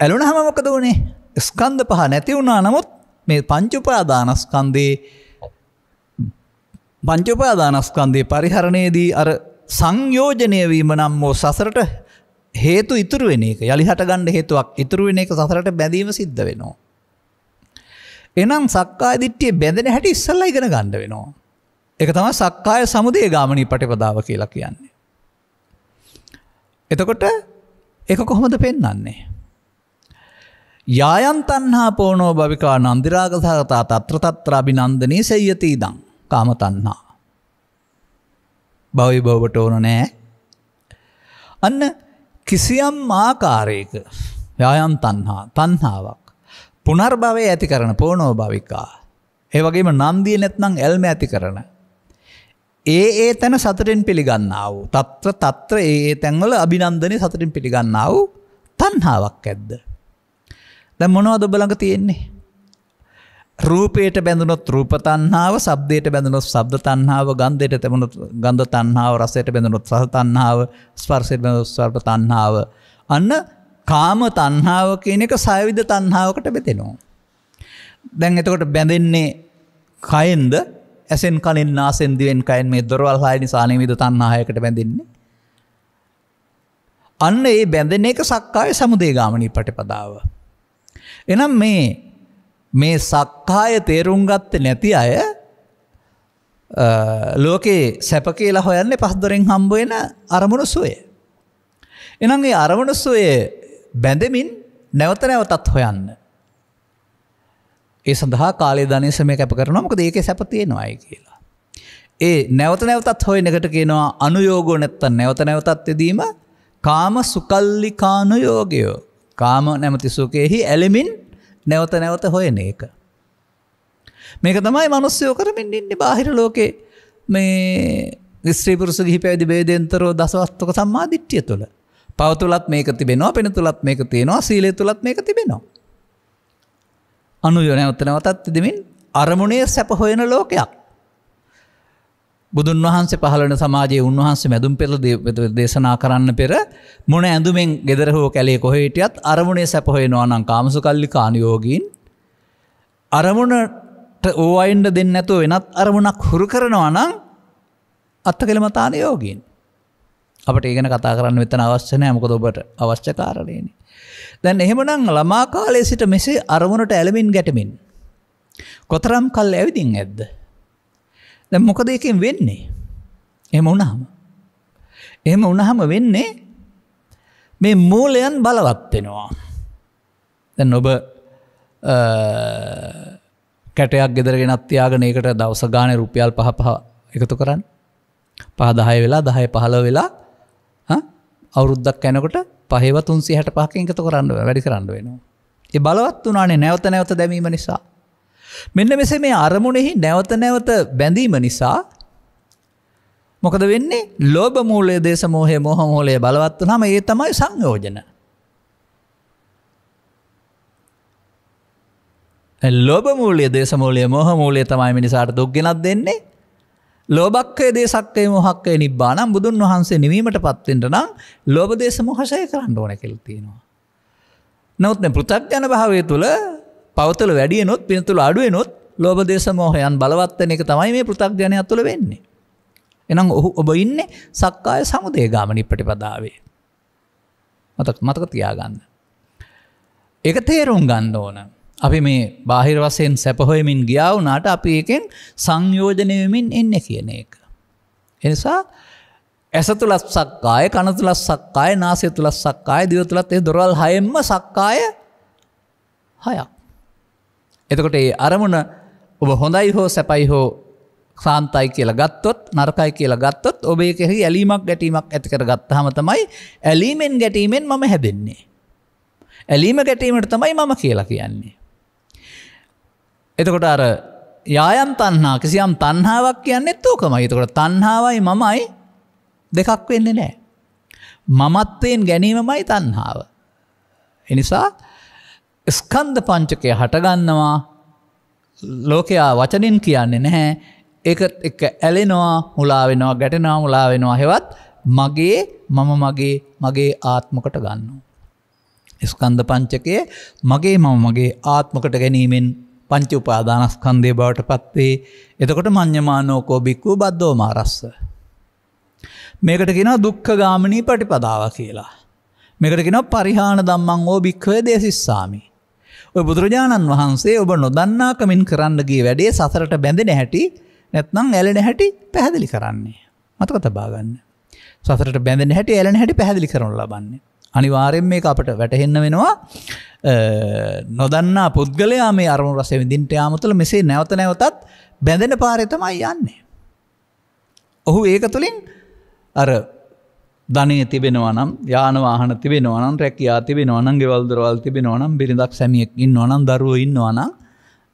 ඇලුනහම මොකද වුනේ? ස්කන්ධ පහ නැති වුණා නමුත් මේ පංච උපාදානස්කන්ධේ පංච උපාදානස්කන්ධේ පරිහරණයේදී අර සංයෝජනය වීම නම් වූ සසරට හේතු ඉතුරු වෙන එක යළි හට ගණ්ඩ හේතුවක් ඉතුරු වෙන එක සසරට බැඳීම සිද්ධ වෙනවා. එනම් සක්කාය දිට්ටිය බැඳෙන හැටි ඉස්සල්ලා ඉගෙන ගණ්ඩ වෙනවා. එක තම සක්කාය සමුදේ ගාමනී පටිපදාව කියලා කියන්නේ. එතකොට එක කොහොමද පෙන්නන්නේ. යායන් තන්හා පෝනෝ භවිකා නන්දිරාගසහතා තත්‍ර තත්‍රාභි නන්දනී සෙය්‍යතී දං කාම තන්හා. භවි බවට ඕන නෑ. අන්න කිසියම් ආකාරයක යායම් තන්හා තන්හාාවක්. පුනර්භවය ඇති කරන පෝනෝ භවිකා. ඒවගේම නන්දිය නැත්නං එල්ම ඇති කරන. ඒ ඒ තැන සතරෙන් පිළිගන්නාව. තත්ව තත්ත්‍ර ඒ තැන්වල අභිනන්දනය සතරින් පිළිගන්නාව තන්හාාවක් ඇද්ද. දැ මොනවද ඔබලඟ තියෙන්නේ. රූපයට බැඳුනොත් රූප තන්හාාව සබ්දයට බැඳුනොත් සබ්ද තන්හාාව ගන්දයට තැබුණුත් ගන්ධ තන්හාාව රසයට බැඳුනොත් සහ තන්හාාව ස්පර්සයට බැඳ ස්වර්ප තන්හාාව. අන්න කාම තන්හාාව කියන එක සයවිධ තන්හාාවකට බෙතෙනවා. දැන් එතකොට බැඳෙන්නේ කයෙන්ද ඇසෙන් කලින් නාසෙන්දිවෙන් කයින් මේ දොරවල් හායනි සානයවිධ තන්නායකට බැඳෙන්නේ. අන්න ඒ බැඳෙන එක සක්කාය සමුදේ ගාමනී පටිපදාව. එනම් මේ මේ සක්කාය තේරුම් ගත්තේ නැති අය ලෝකේ සැප කියලා හොයන්නේ පස්දොරෙන් හම්බුවෙන අරමුණු සුවය. එනම් ඒ අරමුණු සුවය බැඳමින් නැවත නැවතත් හොයන්න. ඒ සඳහා කාලය ධනය සමය කැප කරනවා මොකද ඒක සැප තියෙනවායි කියලා. ඒ නැවත නැවතත් හොයන එකට කියනවා අනුයෝගෝ නැත්තන් නැවත නැවතත් එදීම කාම සුකල්ලිකානුයෝගයෝ කාම නැමති සුකයෙහි ඇලෙමින් නැවත නැවත හොයන එක. මේක තමයි මනුස්්‍යයෝ කරමින් ඉන්නේ බාහිර ලෝකේ මේ ස්ත්‍රීපුරුස ගිහි පැවිදි බේදෙන්තරෝ දසවස්තක සම්මාධිට්්‍යය තුළ පවතුලත් මේක තිබෙනවා පෙන තුළත් මේක තියෙනවා සීලේ තුළත් මේක තිබෙනවා. අනුයෝ නැවත නැවතත් තිදමින් අරමුණේ සැප හොයන ලෝකයක්. බුදුන් වහන්සේ පහලන සමාජයේ උන්වහන්සේ මැදුම් පෙළ දේශනා කරන්න පෙර මොන ඇඳුමෙන් ගෙදර හෝ කැලේ කොහෙටියත් අරමුණේ සැප හොයනවා නම් කාමසු කල්ලි කානයෝගීන් අරමුණට ඕවයින්ට දෙන්න ඇතුව වෙනත් අරමුණක් හුරු කරනවා නම් අත්ත කෙළමතාන යෝගීන්. අපට ඒගෙන කතා කරන්න වෙතන අවශ්‍යනය මොකද ඔබට අවශ්‍ය කාරණයනි. දැන් එහෙමනම් ළමා කාලේ සිට මෙසේ අරමුණට ඇලමින් ගැටමින්. කොතරම් කල් ඇවිදින් ඇද්ද. දැන් මොකද එකෙන් වෙන්නේ? එහෙම වුණාම. එහෙම වුණාම වෙන්නේ මේ මූලයන් බලවත්වෙනවා. දැන් ඔබ කැටයක් ගෙදරගෙනත් තියාගෙන ඒකට දවස ගාන රුපියල් පහ පහ එකතු කරන්න පහදහය වෙලා දහය පහළ වෙලා අවුරුද්දක් කැනකොට පහව තුන්සි හැට පහකින් එකතු කරන්න වැඩි කරන්න වෙනවා. ඒ බලවත් වනානේ නැවත නැවත දැමීම නිසා. මෙන්න මෙසේ මේ අරමුණෙහි නැවත නැවත බැඳීම නිසා මොකද වෙන්නේ ලෝබ මූලය දේශමෝහය මොහමෝලය බලවත් වනම ඒ තමයි සංයෝජන. ලෝබ මූලිය දේශමූලිය මොහ මූලිය තමයි මිනිසාට දුක්ගෙනත් දෙන්නේ ලෝබක්කය දේශක්කය මොහක්කය නිබ්බානම් බුදුන් වහන්සේ නිවීමට පත්වෙන්ට නම් ලෝබදේශ මොහසය කරන්න ඕන කෙල්තිනවා. නවත්න පෘතක් යන භාවය තුළ පවතල වැඩියනොත් පිනතුළ අඩුවනොත් ලෝබදේශ මෝහයන් බලවත්තන එක තමයි මේ පෘතක් ජනය තුළ වෙන්නේ. එනම් ඔහු ඔබ ඉන්න සක්කාය සමුදේ ගාමනි ප්‍රටිපදාවේ. මතක් මතක තියාගන්න. ඒක තේරුම් ගන්න ඕන. අපි මේ බාහිර වසයෙන් සැපහොයමින් ගියාවුනාට අපි එකෙන් සංයෝජනයමින් එන්න කියන එක. එනිසා ඇස තුළත් සක්කාය කන තුළත් සක්කාය නාසය තුළත් සක්කාය දිව තුළත් ඒ දොරවල් හයෙන්ම සක්කාය හයක්. එතකොට ඒ අරමුණ ඔබ හොඳයි හෝ සැපයි හෝ සාන්තයි කියලා ගත්තොත් නරකයි කියලා ගත්තොත් ඔබේ කෙහි ඇලීමක් ගැටීමක් ඇතිකර ගත්තහම තමයි ඇලීමෙන් ගැටීමෙන් මම හැදෙන්නේ. ඇලීම ගැටීමට තමයි මම කියලා කියන්නේ. එතකොට අර යායන් තන්හා කිසියම් තන්හාාවක් කියන්නෙත් ඕකමයි එතකොට තන්හාවයි මමයි දෙකක් වෙන්න නෑ. මමත්වයෙන් ගැනීමමයි තන්හාාව. එනිසා ස්කන්ද පංචකය හටගන්නවා ලෝකයා වචනින් කියන්නේ නැහැ ඒක එක ඇලෙනවා මුලාවෙනවා ගැටෙනවා මුලාවෙනවා හෙවත් මගේ මම මගේ මගේ ආත්මකට ගන්න. ස්කන්ද පංචකය මගේ මම මගේ ආත්මකට ගැනීමෙන් පංච උපාදානස්කන්දය බවට පත්වේ එතකොට මං්්‍යමානෝකෝ බික්වූ බද්ධෝ මාරස්ස. මේකට කෙන දුක්ඛ ගාමනී පටිපදාව කියලා. මේකට කෙන පරිහාන දම්මං ඕ භික්වය දේශිස්සාමි. ඔය බුදුරජාණන් වහන්සේ ඔබ නොදන්නාකමින් කරන්නගේ වැඩේ සසරට බැඳෙන හැටි නැත්නම් ඇලෙන හැටි පැහැදිලි කරන්නේ. මතක තබාගන්න. සසරට බැඳෙන හැටි ඇලෙන හැටි පැහැදිලි කරනු ලබන්නේ. අනිවාරයෙන් මේ අපට වැටහෙන්න වෙනවා නොදන්නා පුද්ගලයා මේ අරමු රස විදින්ට යාම තුළ මෙසේ නැවත නැවතත් බැඳෙන පාරතමයි යන්නේ. ඔහු ඒක තුළින් අර ධනය තිබෙනවා නම් යානවාහන තිබෙනවා නම් රැකයා තිබෙනවා නම් ගෙවල් දොරවල් තිබෙනවා නම් බිරිඳක් සැමියෙක් ඉන්නවා නම් දරුවෝ ඉන්නවා නම්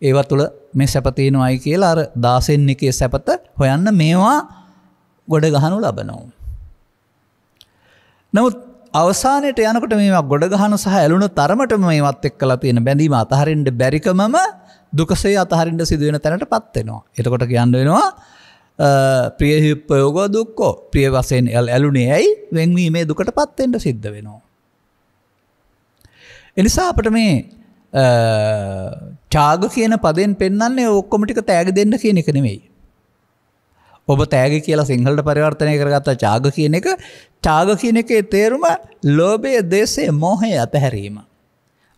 ඒව තුළ මේ සැපතේනවායි කියලා අර දාසෙන් එකේ සැපත හොයන්න මේවා ගොඩ ගහනු ලබනවා. නමුත් අවසානයට යනකට මේවා ගොඩ ගහන සහ ඇලුණු තරමටම මේවත් එක් කලා තියෙන බැඳීම අතහරින්ට බැරිකමම දුකසේ අතහරින්ට සිදුවෙන තැනට පත්වෙනවා. එතකොට කියන්න වෙනවා ප්‍රියහිප්පයෝගෝ දුක්කෝ ප්‍රිය වසයෙන් එල් ඇලුනේ ඇයි වෙන්වීමේ දුකට පත්තෙන්ට සිද්ධ වෙනවා. එනිසා අපට මේ චාග කියන පදෙන් පෙන්න්නේ ඔක්කොමටික තෑග දෙන්න කියන එක නෙමෙයි. ඔබ තෑග කියලා සිංහලට පරිවර්තනය කරගත්ත චාග කියන එක චාග කියන එකේ තේරුම ලෝබය දේශය මෝහය අතහැරීම.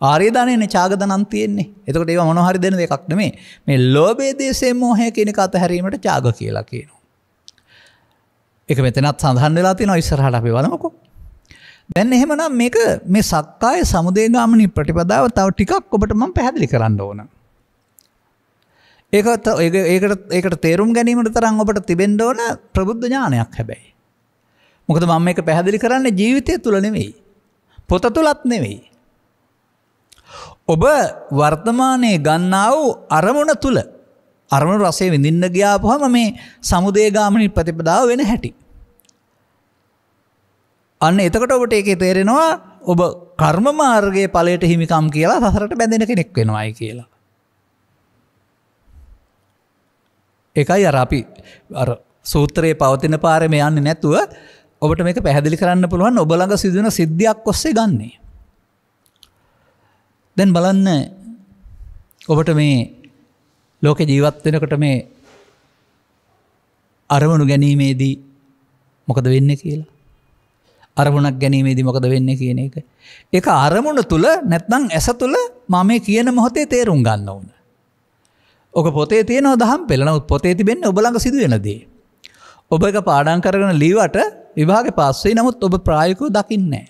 ආර්යධනයන චාගදනන් තියෙන්නේ එතකට ඒ මොනහරි දෙන එකක් නෙමේ මේ ලෝබේ දේශේ මෝහය කෙනෙක අතහැරීමට චාග කියලා කියනවා. එක මෙතනත් සඳහන් වෙලා තින ඉස්සරහට අපි වලමකු. දැන් එහෙමනම් මේක මේ සක්කාය සමුදේගාමනි ප්‍රටිපදාව තව ටිකක් ඔබට මම පැහැදිලි කරන්න ඕන. ඒකත් ඒකට ඒකට තේරුම් ගැනීමට තරම් ඔබට තිබෙන්න ඕන ප්‍රබුද්ධ ඥානයක් හැබැයි. මොකද මම මේක පැහැදිලි කරන්නේ ජීවිතය තුල නෙවෙයි. පොත තුලත් නෙවෙයි. ඔබ වර්තමානයේ ගන්නා වූ අරමුණ තුල අරමුණු රසය විඳින්න ගියාපුවම මේ සමුදේගාමනී ප්‍රතිපදාව වෙන හැටි. අන්න එතකොට ඔබට ඒකේ තේරෙනවා ඔබ කර්ම මාර්ගයේ ඵලයට හිමිකම් කියලා සසරට බැඳෙන කෙනෙක් වෙනවායි කියලා. එකයි අර අපි අර සූත්‍රයේ පවතින පාරම යන්නේ නැතුව ඔබට මේක පැහැදිලි කරන්න පුළුවන් ඔබ ළඟ සිදුවෙන සිද්ධියක් ඔස්සේ ගන්නේ. දැන් බලන්න ඔබට මේ ලෝක ජීවත් වෙනකොට මේ අරමුණු ගැනීමේදී මොකද වෙන්න කියලා. අරමුණක් ගැනීමේදී මොකද වෙන්න කියන එක. එක අරමුණ තුළ නැත්නම් ඇස තුළ මම කියන මොහොතේ තේරුම් ගන්න ඕන. ඕක පොතේ තියෙනවා දහම් පෙළනවත් පොතේ තිබෙන්නේ ඔබ ළඟ සිදුවෙනදී. ඔබ එක පාඩම් කරගෙන ලීවට විභාග පස්සේ නමුත් ඔබ ප්‍රායකෝ දකින්නේ.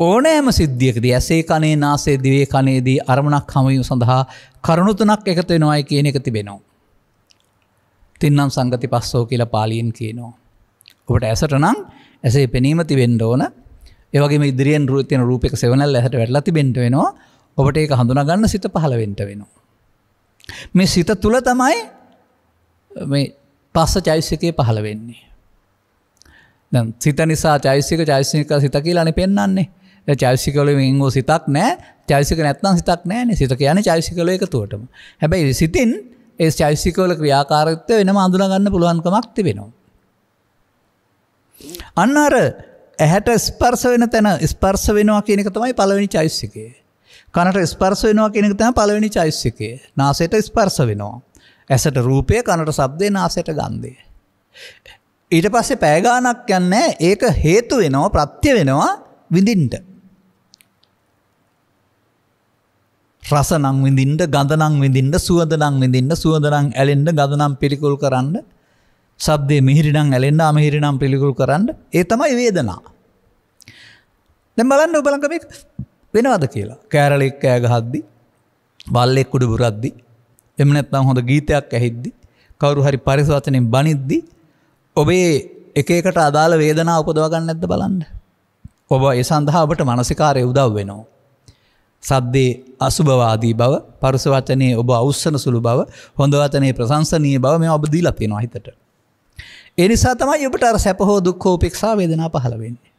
ඕනෑම සිද්ධියකද ඇසේ කනේ නාසේ දිවේ කනේදී අරමුණක් හමවීම සඳහා කරුණුතුනක් එකතු වෙනවායි කියන එක තිබෙනවා. තින්නම් සංගති පස්සෝ කියලා පාලියෙන් කියනවා. ඔබට ඇසට නම් ඇසේ පෙනීම තිබෙන්ඩ ඕන ඒවගේ ඉදිරියෙන් රුතියන රූපක සෙවනල් ඇහට වැටලා තිබෙන්ට වෙනවා ඔබට ඒක හඳුනගන්න සිත පහළවෙන්ට වෙනවා. මේ සිත තුළ තමයි මේ පස්ස චෛසිකය පහළ වෙන්නේ. සිත නිසා චෛසික චෛසික සිත කියලාන පෙන්න්නන්නේ චෛසිකල වෝ සිතක් නෑ චෛසික නැත්නම් සිතක් නෑන සිත කියන චෛසිකල එකතුවටම හැබැයි සිතින් ඒ චෛසිකවල ක්‍රියාකාරත්වය වෙන අඳුනගන්න පුළුවන්කමක් තිබෙනවා. අන්න අර ඇහැට ස්පර්ස වෙන තැන ස්පර්ස වෙනවා කියනක තමයි පළවෙනි චෛසිකේ. කනට ස්පර්ස වෙනවා කෙනෙක තම පළවෙනි චෛසිකය නාසයට ස්පර්ස වෙනවා. ඇසට රූපය කනට සබ්දය නාසයට ගන්දේ. ඊට පස්සේ පෑගානක් යන්න ඒක හේතු වෙනවා ප්‍රත්‍ය වෙනවා විඳින්ට. රස නං විඳින්ට ගඳනං විඳින්ට සුවද නං විඳින්ට සුවදනං ඇලෙන්ඩ ගදනම් පිළිකුල් කරන්න සබ්දේ මිහිරිනම් ඇලෙන්ඩ අමහිරිනම් පිළිකුල් කරන්න ඒ තමයි වේදනා. දැ බලන්න ඔබලඟම වෙනවද කියලා කෑරලෙක් කෑගහද්දි බල්ලෙක් කුඩු බුරද්දි එම නැත්නම් හොඳ ගීතයක් ඇහිද්දි කවරු හරි පරිසවචනෙන් බනිද්දි ඔබේ එක එකට අදාළ වේදනා උපදවගන්න ඇද බලන්න. ඔබ ඒ සඳහා ඔබට මනසිකාරය උදව් වෙනවා. සද්දේ අසුභවාදී බව පරුස වචනයේ ඔබ අවස්සන සුළු බව හොඳ වචනයේ ප්‍රසංසනීය බව මේ ඔබ දීලා තියෙනවා හිතට. ඒ නිසා තමයි ඔබට අර සැප හෝ දුක් හෝ උපේක්ෂා වේදනා පහළ වෙන්නේ.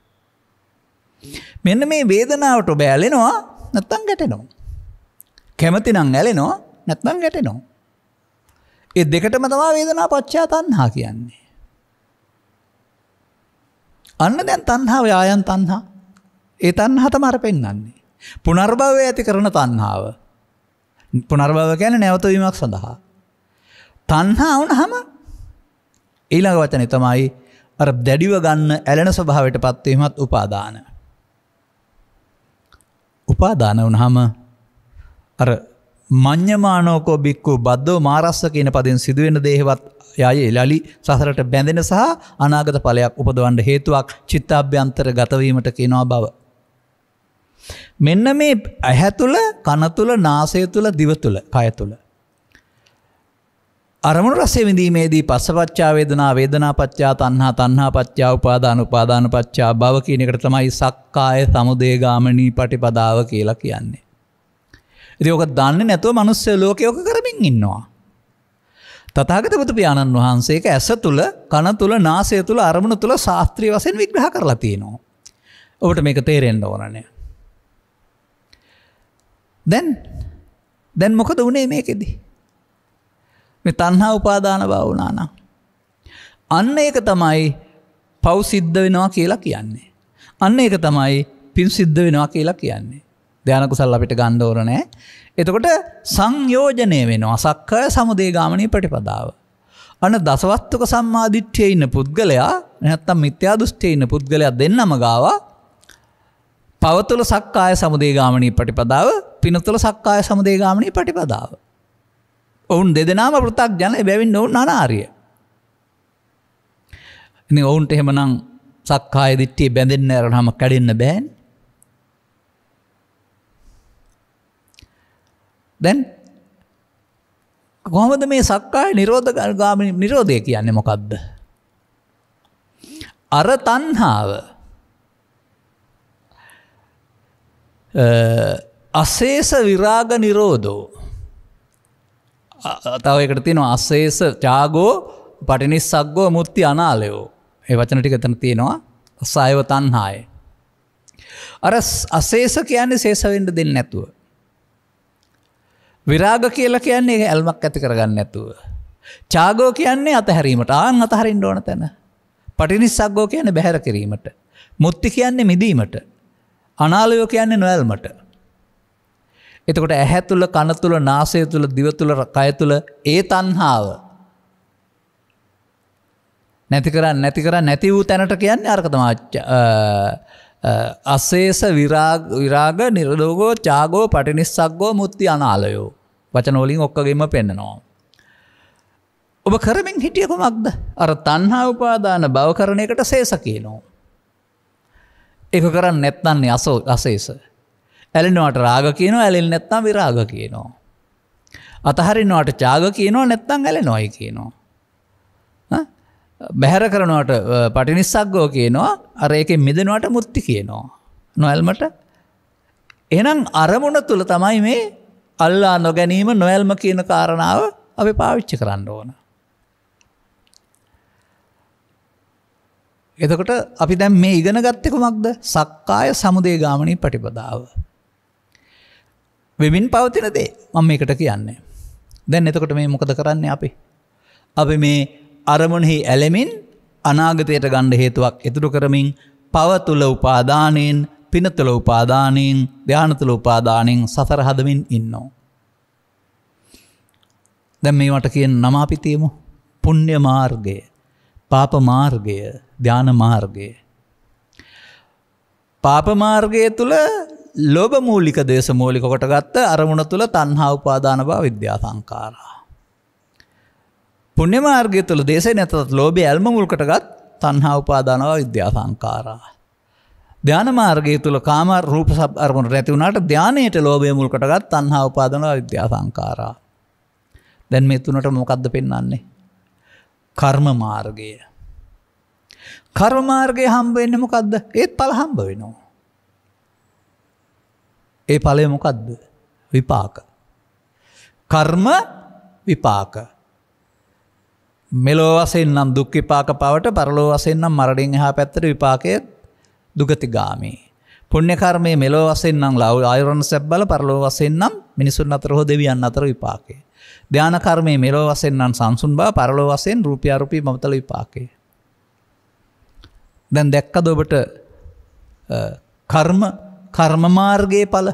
මෙන්න මේ වේදනාවට ඔබ ඇලෙනවා නැත්තම් ගැටෙනවා. කැමති නම් ඇලෙනවා නැත්නම් ගැටෙනවා. ඒ දෙකටම තමා වේදනා පච්චා තණ්හා කියන්නේ. අන්න දැන් තණ්හාව ආයන් තණ්හා. ඒ තණ්හා තමයි අර පෙන්වන්නේ. පුනර්භවය ඇති කරන තණ්හාව. පුනර්භව කියන්නේ නැවත වීමක් සඳහා. තණ්හා වුණාම ඊළඟ වචනේ තමයි අර දැඩිව ගන්න ඇලෙන ස්වභාවයට පත්වීමත් උපාදාන. උපාදාන වුණාම අර මඤ්ඤමානෝකෝ බික්කු බද්දෝ මාරස්ස කියන පදෙන් සිදුවෙන දේහවත් යයේ ලලි සසරට බැඳෙන සහ අනාගත ඵලයක් උපදවන්න හේතුවක් චිත්තාභ්‍යන්තර ගතවීමට කියනවා බව. මෙන්න මේ ඇහැ තුළ කන තුළ නාසය තුළ දිව තුළ කය තුළ. අරමුණු රසය විඳීමේදී පස්සපච්චා වේදනා වේදනා පච්චා තණ්හා තණ්හා පච්චා උපාදාන උපාදාන පච්චා භව කියන එකට තමයි සක්කාය සමුදය ගාමිනී පටිපදාව කියලා කියන්නේ. ඉතින් ඔක දන්නේ නැතුව මිනිස්සු ලෝකේ ඔක කරමින් ඉන්නවා. තථාගත බුදු පියාණන් වහන්සේ ඒක ඇස තුල කන තුල නාසය තුල අරමුණු තුල ශාස්ත්‍රීය වශයෙන් විග්‍රහ කරලා තියෙනවා. ඔබට මේක තේරෙන්න ඕනනේ. දැන් දැන් මොකද වුණේ මේකෙදී? මේ තණ්හා උපාදාන බව වුණා නම් අන්න ඒක තමයි පව් සිද්ධ වෙනවා කියලා කියන්නේ. අන්න ඒක තමයි පින් සිද්ධ වෙනවා කියලා කියන්නේ. ධාන කුසල් අපිට ගන්න ඕන නෑ. එතකොට සංයෝජනය වෙනවා සක්කය සමුදේ ගාමනී ප්‍රතිපදාව. අන දසවස්තුක සම්මාධිට්්‍යය ඉන්න පුද්ගලයා නැත්තම් මිත්‍යා දෘෂ්ටිය ඉන්න පුද්ගලයා දෙන්නම ගාවා පවතුළ සක්කාය සමුදේ ගාමනී පටිපදාව පිනතුළ සක්කාය සමුදේ ගාමනී පටිපදාව. ඔවුන් දෙදෙනම පෘතක් ජන බැවින් ඔවුන් අනාරිය. එ ඔවුන්ට එහෙමනම් සක්කාය දිට්ටිය බැඳෙන්න ඇරහම කැඩෙන්න බෑන් දැන් කොහොමද මේ සක්කාය නිරෝධ ගාම නිරෝධය කියන්නේ මොකක්ද. අර තන්හාාව අසේස විරාග නිරෝධෝ තව එකට තියෙනවා අස්සේස චාගෝ පටිනිස්සක්ගෝ මුත්ති අනාලයෝ ඒ වචන ටික තන තියෙනවා සයව තන්හාය. අර අසේස කියන්නේ සේසවෙන්ඩ දෙන්න නැතුව. විරාග කියල කියන්නේ ඇල්මක් ඇති කරගන්න ඇතුව. චාගෝ කියන්නේ අතහැරීමට ආන් අතහරින් ඕන තැන. පටිනිස්සක්ගෝ කියන බැහැර කිරීමට. මුත්ති කියන්නේ මිදීමට. අනාලයෝ කියන්නේ නොවැල්මට. එතකොට ඇහැ තුළ කන තුළ නාසය තුළ දිව තුළ කය තුළ ඒ තන්හාාව. නැති කරන්න නැති කර නැති වූ තැනට කියන්නේ අර්කතමාච්ච අස්සේස විරාග නිරදෝගෝ චාගෝ පටිනිස්සක්ගෝ මුත්ති අනාලයෝ වචනෝලින් ඔක්කගේම පෙන්න්නනවා. ඔබ කරමින් හිටියකුමක්ද අර තන්හා උපාදාන බව කරණයකට සේස කියනවා. එක කරන්න නැත්තන්නේ අසෝ අසේස. ඇලෙනවාට රාග කියනවා ඇලෙල් නැත්තම් විරාග කියනවා. අතහරිනවාට චාග කියනවා නැත්තං ඇලෙනොයි කියනවා. බැහැර කරනවට පටිනිස්සක්ගෝ කියනවා අර එක මිදෙනවට මුත්ති කියනවා. නොඇල්මට එනම් අරමුණ තුළ තමයි මේ අල්ලා නොගැනීම නොවැල්ම කියන කාරණාව අපි පාවිච්චි කරන්න ඕන. එතකොට අපි දැන් මේ ඉගෙන ගත්තෙකුමක්ද සක්කාය සමුදේ ගාමනී පටිපදාව. වෙමින් පවතින දේ මම එකට කියන්නේ. දැන් එතකොට මේ මොකද කරන්නේ අපි. අපි මේ අරමුණෙහි ඇලෙමින් අනාගතයට ගණ්ඩ හේතුවක් එතුරු කරමින් පවතුළ උපාදානයෙන් පිනතුළ උපාදානයෙන් ධ්‍යානතුළ උපාදානයෙන් සසර හදමින් ඉන්නෝ. දැම් මේවට කියෙන් නමාපිතියමු පුුණ්්‍ය මාර්ගය පාප මාර්ගය ධ්‍යාන මාර්ගය. පාපමාර්ගය තුළ ලෝබ මූලික දේශ මූලික කොට ගත්ත අරමුණ තුළ තන්හා උපාදාන බව විද්‍යා සංකාරා. පුුණ්‍ය මාර්ගය තුළ දේශ නැතත් ලෝබ ඇල්ම මුල්කටගත් තන්හා උපාදානව විද්‍යා සංකාරා. ධ්‍යාන මාර්ගය තුළ කාම රූප සබ අරමුණ රැතිවුණට ධ්‍යානයට ලෝබය මුල්කටගත් තන්හා උපාදනව විද්‍යා සංකාරා. දැන් මේ තුනට මොකක්ද පෙන්න්නන්නේ. කර්ම මාර්ගය. කර්මාර්ගය හම්බ වෙන්න මොකක්ද ඒත් පල හම්බ වෙනවා. ඒ පලය මොකක්ද විපාක. කර්ම විපාක. මෙලෝ වසෙන් නම් දුක් විපාක පවට පරලෝ වසෙන් නම් මරඩින් හා පැත්තට විපාකය දුගති ගාමී. පුුණ්‍යකර්මය මෙලෝ වසෙන් නම් ලව අයුරණ සැබ්බල පරලෝ වසෙන් නම් මිනිසුන් අතර හෝ දෙවියන් අතර විපාකේ. ධ්‍යානකර්මය මෙලෝ වසෙන් නම් සංසුන් බව පරලෝ වසෙන් රූපියරුපී මතල විපාකේ. දැන් දැක්කද ඔබට කර්ම කර්මමාර්ගයේ පල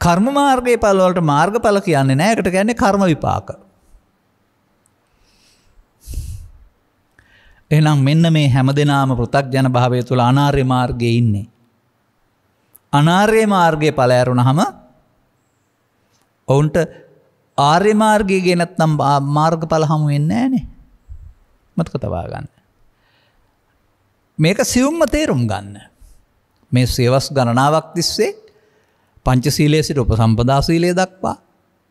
කර්මමාර්ගයේ පල්වලට මාර්ග පල කියන්නේ නෑකට ගැන්නේ කර්ම විපාක. එනම් මෙන්න මේ හැම දෙනාම පෘතක් ජන භාවය තුළ අනාර්ය මාර්ගය ඉන්නේ. අනාර්ය මාර්ගය පලෑරුණ හම ඔවුන්ට ආර්ය මාර්ගය ගෙනත්නම් මාර්ග පල හමු වෙන්න ෑනේ මතක තවා ගන්න. මේක සියුම්ම තේරුම් ගන්න. මේ සේවස් ගණනාවක් තිස්සේ පංචසීලයේ සිට උපසම්පදාසීලය දක්වා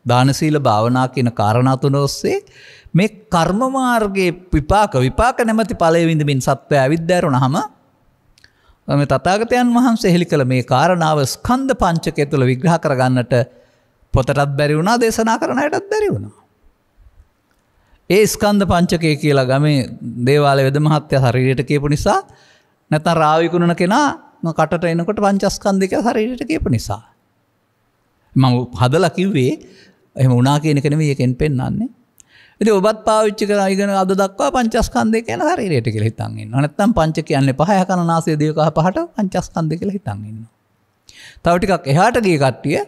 දානසීල භාවනා කියන කාරණාතුන ඔස්සේ මේ කර්මමාර්ගයේ විපාක විපාක නැමති පලය විඳමින් සත්වය ඇවිද්දෑරුණ හම මේ තතාගතයන් වහන්සේ හෙළි කළ මේ කාරණාව ස්කන්ධ පංචකය තුළ විග්‍රහ කරගන්නට පොතටත් බැරි වුණා දේශනා කරනයටත් බැරි වුණා. ඒ ස්කන්ධ පංචකය කියලා ගමේ දේවාල වෙද මහත්‍ය හරියට කියපු නිසා නැත රාවිකුණන කෙනා කටට එනකොට පංචස්කන්ධික හරියට කියපු නිසා. මම හදල කිව්වේ එහම උනා කියන කෙනව එකෙන් පෙන්න්නන්නේ ඉති ඔබත් පාවිච්චි කර ඉගෙන අද දක්වා පංචස්කන්දය කියන හරියට කෙ හිතන්ගන්න නත්තම් පංච කියන්නේ පහය කන නාසේ දයක පහට පංචස්කන්දය කළ හිතන්ගන්න. තවටිකක් එහාට ගිය කට්ටිය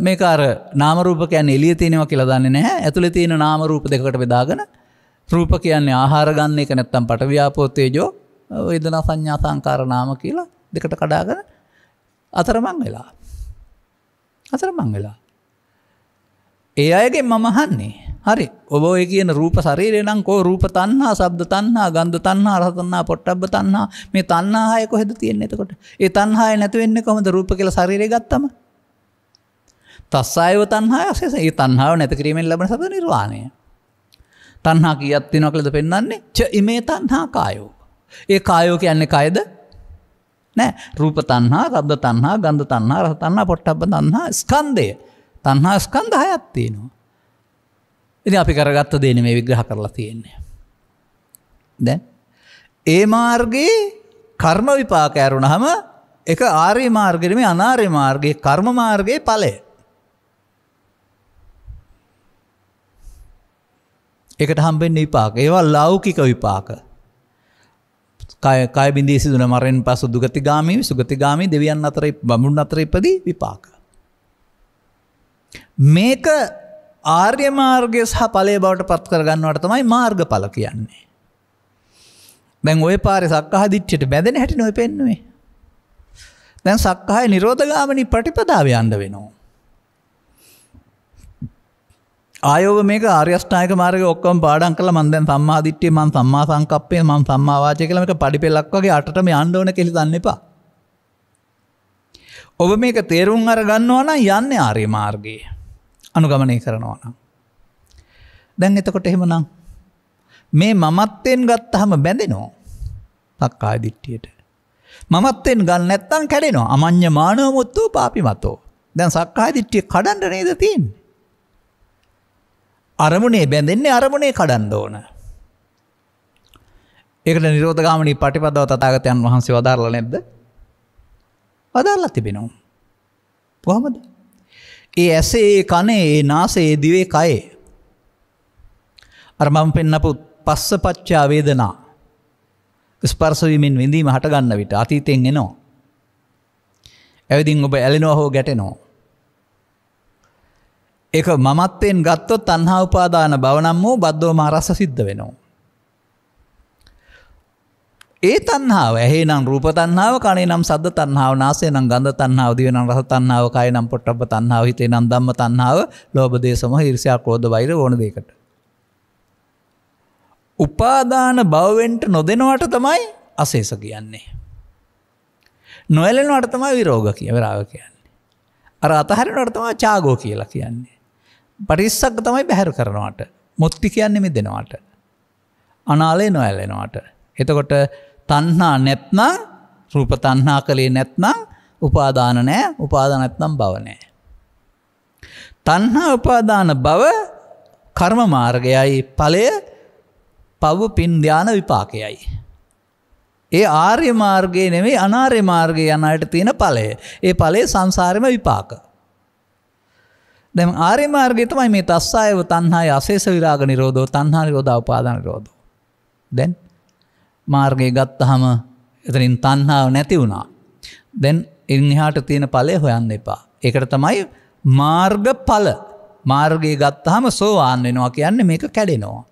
මේකාර නාමරූප කියන්න එලිය තියෙනවා කියලා දන්න නැහැ ඇතුළ තියෙන නාමරූප දෙකට බෙදාගෙන රූප කියන්නේ ආහාර ගන්න එක නැත්තම් පටව්‍යාපෝත්තේජෝ වේදන සංඥා සංකාර නාම කියලා දෙකට කඩාගෙන අතරමං වෙලා අතරමං වෙලා ඒ අයගේ මම හන්නේ හරි ඔබ ඔය කියන රූප ශරීරය නම් කෝ රූප තණ්හා, ශබ්ද තණ්හා, ගන්ධ තණ්හා, රස තණ්හා, පොට්ටබ්බ තණ්හා මේ තණ්හාය කොහෙද තියෙන්නේ එතකොට? ඒ තණ්හාය නැතු වෙන්නේ කොහොමද රූප කියලා ශරීරය ගත්තම? තස්සායව තණ්හාය අසස. ඒ තණ්හාව නැති කිරීමෙන් ලැබෙන සබ්ද නිර්වාණය. තණ්හා කීයක් තියෙනවා කියලාද පෙන්වන්නේ? ච ඉමේ තණ්හා කායෝ. ඒ කායෝ කියන්නේ කයද? නෑ රූප තණ්හා, ශබ්ද තණ්හා, ගන්ධ තණ්හා, රස තණ්හා, පොට්ටබ්බ තණ්හා ස්කන්ධය. තණ්හා ස්කන්ධ හයක් තියෙනවා. ඉතින් අපි කරගත්ත දේ නෙමෙයි විග්‍රහ කරලා තියෙන්නේ. දැන් ඒ මාර්ගයේ කර්ම විපාක ඇරුණහම එක ආර්ය මාර්ගෙ නෙමෙයි අනාර්ය මාර්ගයේ කර්ම මාර්ගයේ ඵලය. ඒකට හම්බෙන්නේ විපාක. ඒවා ලෞකික විපාක. කය කය බින්දී සිදුන මරෙන් පසු දුගතිගාමී සුගතිගාමී දෙවියන් අතර බමුණු අතර ඉපදී විපාක. මේක ආර්ය මාර්ගය සහ ඵලය බවට පත් කරගන්නවට තමයි මාර්ගඵල කියන්නේ. දැන් ওই පාරේ සක්කාහ දිට්ඨියට බැඳෙන හැටි නොයි පෙන්නුවේ. දැන් සක්කාය නිරෝධගාමිනී ප්‍රතිපදාව යන්න වෙනවා. ආයෝව මේක ආර්යෂ්ඨායක මාර්ගය ඔක්කොම පාඩම් කරලා මම දැන් සම්මා දිට්ඨිය මම සම්මා සංකප්පය මම සම්මා වාචය කියලා මේක පඩිපෙලක් වගේ අටටම යන්න ඕන කියලා දන්න එපා. ඔබ මේක තේරුම් අර ගන්නවා නම් යන්නේ ආර්ය මාර්ගයේ. අනුගමනය කරනවා නම්. දැන් එතකොට එහෙමනම් මේ මමත්වෙන් ගත්තහම බැඳෙනවා. සක්කාය දිට්ඨියට. මමත්වෙන් ගන්න නැත්තම් කැඩෙනවා. අමඤ්ඤ මානව මුත්තෝ පාපිමතෝ. දැන් සක්කාය දිට්ඨිය කඩන්න නේද තියෙන්නේ? අරමුණේ බැඳෙන්නේ අරමුණේ කඩන්න ඕන. ඒකට නිරෝධගාමනී පටිපදාව තථාගතයන් වහන්සේ වදාරලා නැද්ද? වදාරලා තිබෙනවා. කොහොමද? ඒ ඇසේ ඒ කනේ ඒ නාසයේ ඒ දිවේ කයේ අර මම පෙන්නපු පස්ස පච්චා වේදනා ස්පර්ශ වීමෙන් විඳීම හටගන්න විට අතීතයෙන් එනවා. ඇවිදින් ඔබ ඇලෙනවා හෝ ගැටෙනවා. ඒක මමත්වයෙන් ගත්තොත් තණ්හා උපාදාන භව නම් වූ බද්ධෝ මාරස සිද්ධ වෙනවා. ඒ තණ්හාව ඇහි නම් රූප තණ්හාව කනේ නම් සද්ද තණ්හාව නාසය නම් ගන්ධ තණ්හාව දිව නම් රස තණ්හාව කය නම් පොට්ටබ්බ තණ්හාව හිතේ නම් ධම්ම තණ්හාව ලෝභ දේශ මොහ ඊර්ෂ්‍යා ක්‍රෝධ වෛර ඕන දෙයකට. උපාදාන භවෙන්ට නොදෙනවට තමයි අසේස කියන්නේ. නොයලෙනවට තමයි විරෝග කිය විරාග කියන්නේ. අර අතහරිනවට තමයි චාගෝ කියලා කියන්නේ. පටිස්සක්ක තමයි බැහැර කරනවාට මුත්ති කියන්නේ මිදෙනවාට. අනාලේ නොඇලෙනවාට. එතකොට තන්හා නැත්නම් රූප තන්හා කළේ නැත්නම් උපාදාන නෑ උපාදාන නැත්නම් බව නෑ. තන්හා උපාදාන බව කර්ම මාර්ගයයි ඵලය පව් පින් ධාන විපාකයයි. ඒ ආර්ය මාර්ගයේ නෙමෙයි අනාර්ය මාර්ගයේ යන අයට තියෙන ඵලය. ඒ ඵලය සංසාරෙම විපාක. දැන් ආර්ය මාර්ගය තමයි මේ තස්සායව තණ්හාය අශේෂ විරාග නිරෝධෝ තණ්හා නිරෝධ උපාදාන නිරෝධෝ. දැන් මාර්ගය ගත්තහම එතනින් තණ්හාව නැති වුණා. දැන් ඉන් එහාට තියෙන ඵලය හොයන්න එපා. ඒකට තමයි මාර්ගඵල. මාර්ගය ගත්තාම සෝවාන් වෙනවා කියන්නේ මේක කැඩෙනවා.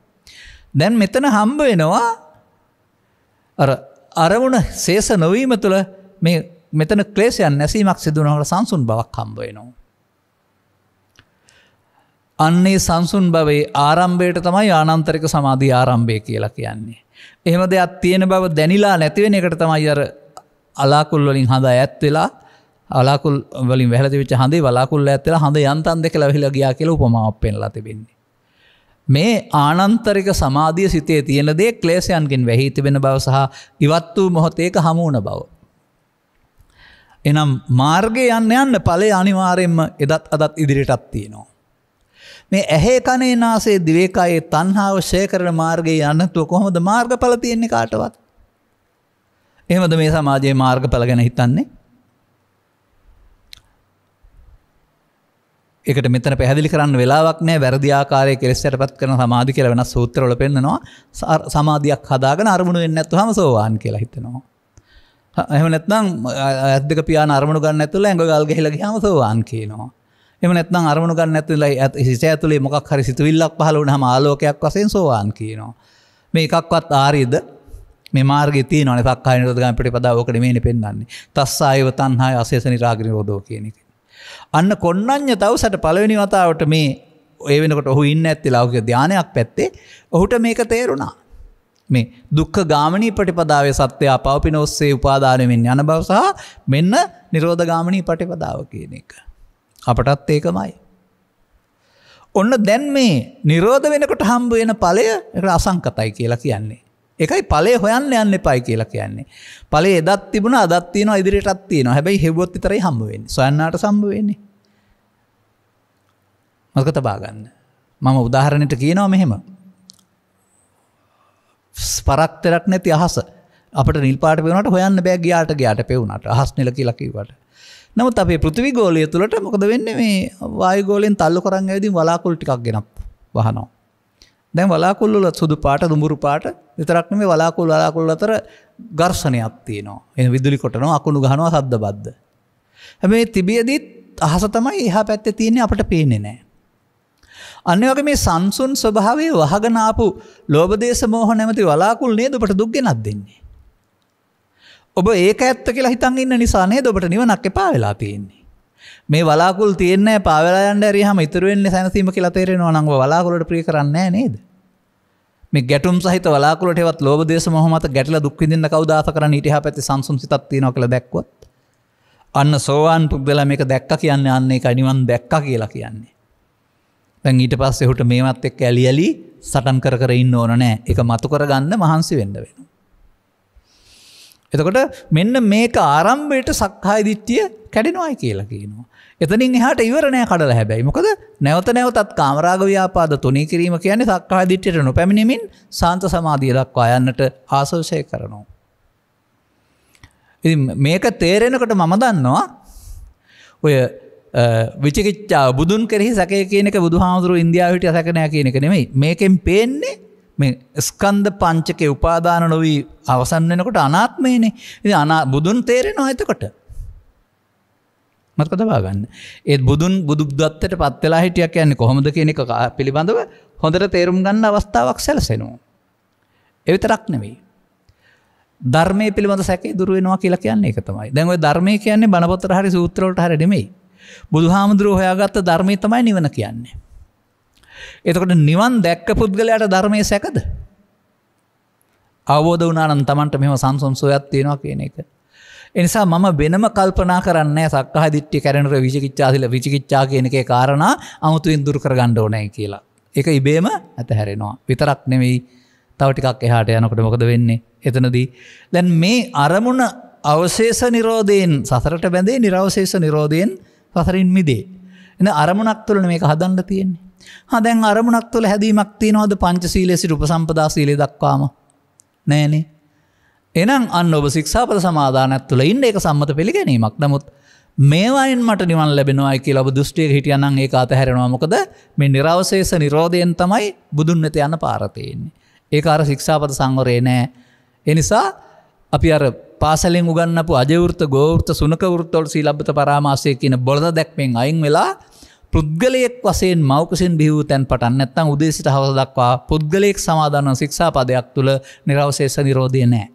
දැන් මෙතන හම්බ වෙනවා අර අරමුණ සේස නොවීම තුළ මේ මෙතන ක්ලේෂයන් නැසීමක් සිදුවනකට සංසුන් බවක් හම්බ වෙනවා. අන්නේ සංසුන් භවේ ආරම්භයට තමයි ආනන්තරික සමාධී ආරම්භය කියලා කියන්නේ. එහෙම දෙයක් තියෙන බව දැනිලා නැතිවෙන එකට තමයි අර අලාකුල් වලින් හඳ ඇත් වෙලා අලාකුල් වලින් වැහලතිවිච්ච හඳේ වලාකුල් ඇත් වෙලා හඳ යන්තම් දෙක ලැබිලා ගියා කියලා උපමාවක් පෙන්ලා තිබෙන්නේ. මේ ආනන්තරික සමාධිය සිතේ තියෙන දේ ක්ලේශයන්ගෙන් වැහි තිබෙන බව සහ ඉවත් වූ මොහොතේක හමුවන බව. එනම් මාර්ගය යන්න යන්න ඵලය අනිවාර්යෙන්ම එදත් අදත් ඉදිරියටත් තියෙනවා. මේ ඇහේ කනේ නාසයේ දිවේකයේ තණ්හාව ෂය කරන මාර්ගයේ යන්නතුව කොහොමද මාර්ගඵල තියෙන්නේ කාටවත්? එහෙමද මේ සමාජයේ මාර්ගඵල ගැන හිතන්නේ? ඒකට මෙතන පැහැදිලි කරන්න වෙලාවක් නෑ වැරදි ආකාරයේ කෙලෙස් යටපත් කරන සමාධි කියලා වෙනස් සූත්‍රවල පෙන්නනවා සමාධියක් හදාගෙන අරමුණු වෙන්නේ නැත්නම් සෝවාන් කියලා හිතනවා. එහෙම නැත්නම් ඇස් දෙක පියාන අරමුණු ගන්න නැතුව ඇඟ ගල් ගහලා ගියාම සෝවාන් කියනවා. එහෙම නැත්නම් අරමුණු ගන්න නැතුව හිස ඇතුලේ මොකක් හරි සිතුවිල්ලක් පහළ වුණාම ආලෝකයක් වශයෙන් සෝවාන් කියනවා. මේ එකක්වත් ආරියද මේ මාර්ගයේ තියෙනවනේ සක්කාය නිරෝධ ගාම පිටිපදාව ඔකට මේනේ පෙන්වන්නේ. තස්සායව තණ්හාය අශේෂ නිරාග නිරෝධෝ කියන එක. අන්න කොන්නඤ්ඤ තවසට පළවෙනි වතාවට මේ ඒ වෙනකොට ඔහු ඉන්න ඇත්තේ ලෞකික ධානයක් පැත්තේ ඔහුට මේක තේරුණා. මේ දුක්ඛ ගාමිනී ප්‍රතිපදාවේ සත්‍යය පවපින ඔස්සේ උපාදානයෙන් යන බව සහ මෙන්න නිරෝධ ගාමිනී ප්‍රතිපදාව කියන එක. අපටත් ඒකමයි. ඔන්න දැන් මේ නිරෝධ වෙනකොට හම්බ වෙන ඵලය ඒක අසංකතයි කියලා කියන්නේ. එකයි ඵලය හොයන්න යන්න එපයි කියලා කියන්නේ. ඵලය එදත් තිබුණා අදත් තියෙනවා ඉදිරියටත් තියෙනවා. හැබැයි හෙව්වොත් විතරයි හම්බ වෙන්නේ. සොයන්නාට සම්බ වෙන්නේ. මතක තබා ගන්න. මම උදාහරණයට කියනවා මෙහෙම. පරක්තරක් නැති අහස අපට නිල් පාට පෙවුනට හොයන්න බෑ ගියාට ගියාට පෙවුනට අහස් නිල කියලා කිව්වට. නමුත් අපේ පෘථිවි ගෝලය තුලට මොකද වෙන්නේ මේ වායු ගෝලයෙන් තල්ලු කරන් ඇවිදින් වලාකුළු ටිකක් ගෙනත් වහනවා. දැන් වලාකුළු වල සුදු පාට දුඹුරු පාට විතරක් නෙමෙයි වලාකුළු වලාකුළු අතර ඝර්ෂණයක් තියෙනවා. එන විදුලි කොටනවා අකුණු ගහනවා ශබ්ද බද්ද. හැබැයි තිබියදීත් අහස තමයි එහා පැත්තේ තියෙන්නේ අපට පේන්නේ නැහැ. අන්න වගේ මේ සංසුන් ස්වභාවයේ වහගෙන ආපු ලෝභ දේශ මොහ නැමැති වලාකුළු නේද ඔබට දුක් ගෙනත් දෙන්නේ. ඔබ ඒක ඇත්ත කියලා හිතන් ඉන්න නිසා නේද ඔබට නිවනක් එපා වෙලා තියෙන්නේ. මේ වලාකුල් තියන්නේ පාවෙලා යන්න ඇරියහම ඉතුරු වෙන්නේ සැනසීම කියලා තේරෙනවා නම් වලාකුලට ප්‍රිය කරන්නේ නේද? මේ ගැටුම් සහිත වලාකුලට හෙවත් ලෝභ දේශ මොහ මත ගැටලා දුක් විඳින්න කවුද ආස කරන්නේ ඊට එහා පැත්තේ සංසුන් සිතක් තියෙනවා කියලා දැක්කොත් අන්න සෝවාන් පුද්ගලයා මේක දැක්ක කියන්නේ අන්න ඒක නිවන් දැක්කා කියලා කියන්නේ. දැන් ඊට පස්සේ ඔහුට මේවත් එක්ක ඇලි ඇලි සටන් කර කර ඉන්න ඕන නෑ. ඒක මතු කරගන්න මහන්සි වෙන්න වෙනවා. එතකොට මෙන්න මේක ආරම්භයට සක්කාය දිට්ඨිය කැඩෙනවායි කියලා කියනවා. එතනින් එහාට ඉවර නෑ කඩලා හැබැයි. මොකද නැවත නැවතත් කාමරාග ව්‍යාපාද තුනී කිරීම කියන්නේ සක්කාය දිට්ඨියට නොපැමිණෙමින් සාන්ත සමාධිය දක්වා යන්නට ආසෝෂය කරනවා. ඉතින් මේක තේරෙනකොට මම දන්නවා ඔය විචිකිච්චා බුදුන් කෙරෙහි සැකය කියනක බුදු හාමුදුරුව ඉන්දියාවට සැකනය කියනක නෙමෙයි මේකෙන් පේන්නේ මේ ස්කන්ද පංචක උපාදාන නොවී අවසන් වෙනකොට අනාත්මයනේ ඉ අනා බුදුන් තේරෙනවා එතකොට මත්ක තබාගන්න ඒත් බුදුන් බුදුදත්තට පත්වෙලා හිටියක් යන්නේ කොහොමද කියන එක පිළිබඳව හොඳට තේරුම් ගන්න අවස්ථාවක් සැලසෙනවා. එවිතරක් නෙවෙයි. ධර්මය පිළිබඳ සැකේ දුරුවෙනවා කියලා කියන්නේ එක තමයි දැන්ව ධර්මය කියන්නේ බණපොතර හරි සූත්‍රවලට හරි නෙමෙයි. බුදු හාමුදුරුව හොයාගත්ත ධර්මය තමයි නිවන කියන්නේ. එතකොට නිවන් දැක්ක පුද්ගලයාට ධර්මය සැකද. අවබෝධ වනානන් තමන්ට මෙම සංසොන් සොයත් තියෙනවා කියන එක. එනිසා මම වෙනම කල්පනා කරන්න සක්හ දිට්ටි කැරනට විචිකිච්චාසිල විචිකිච්චා කියන එක කාරණ අමුතුවෙන් දුර කර ගණ්ඩ ඕනෑ කියලා. එක ඉබේම ඇත හැරෙනවා. විතරක් නෙවෙයි තවටිකක් එහාට යනකොට මොකද වෙන්නේ. එතනදී. දැන් මේ අරමුණ අවශේෂ නිරෝධයෙන් සසරට බැඳේ නිරවශේෂ නිරෝධයෙන් සසරින් මිදේ. එන අරමුණක් තුළන මේක හදන්න තියෙන්නේ. හදැන් අරමුණක් තුළ හැදීමක් තියනවද පංචසීලෙසි උපසම්පදා සීලේ දක්වාම නෑනේ. එනම් අන්න ඔබ ශික්ෂාපද සමාධානත් තුළ ඉන්න එක සම්මත පිළිගැනීමක් නමුත් මේවයින් මට නිවන් ලැබෙනවායි කියලා ඔබ දෘෂ්ටියක හිටියනම් ඒක අතහැරෙනවා මොකද මේ නිරවශේෂ නිරෝධයෙන් තමයි බුදුන් වෙත යන පාරතයෙන්නේ. ඒක අර ශික්ෂාපද සංවරේ නෑ. එනිසා අපි අර පාසලෙන් උගන්නපු අජවෘත ගෝෘත සුනක වෘත්තවල සීලබ්බත පරාමාසය කියන බොලද දැක්මෙන් අයින් වෙලා පුද්ගලයෙක් වසයෙන් මවකසින් බිහූ තැන් පටන් නැත්තං උදේසිට හවස දක්වා පුද්ගලයෙක් සමාධන්න ශික්ෂා පදයක් තුළ නිරවශේෂ නිරෝධය නෑ.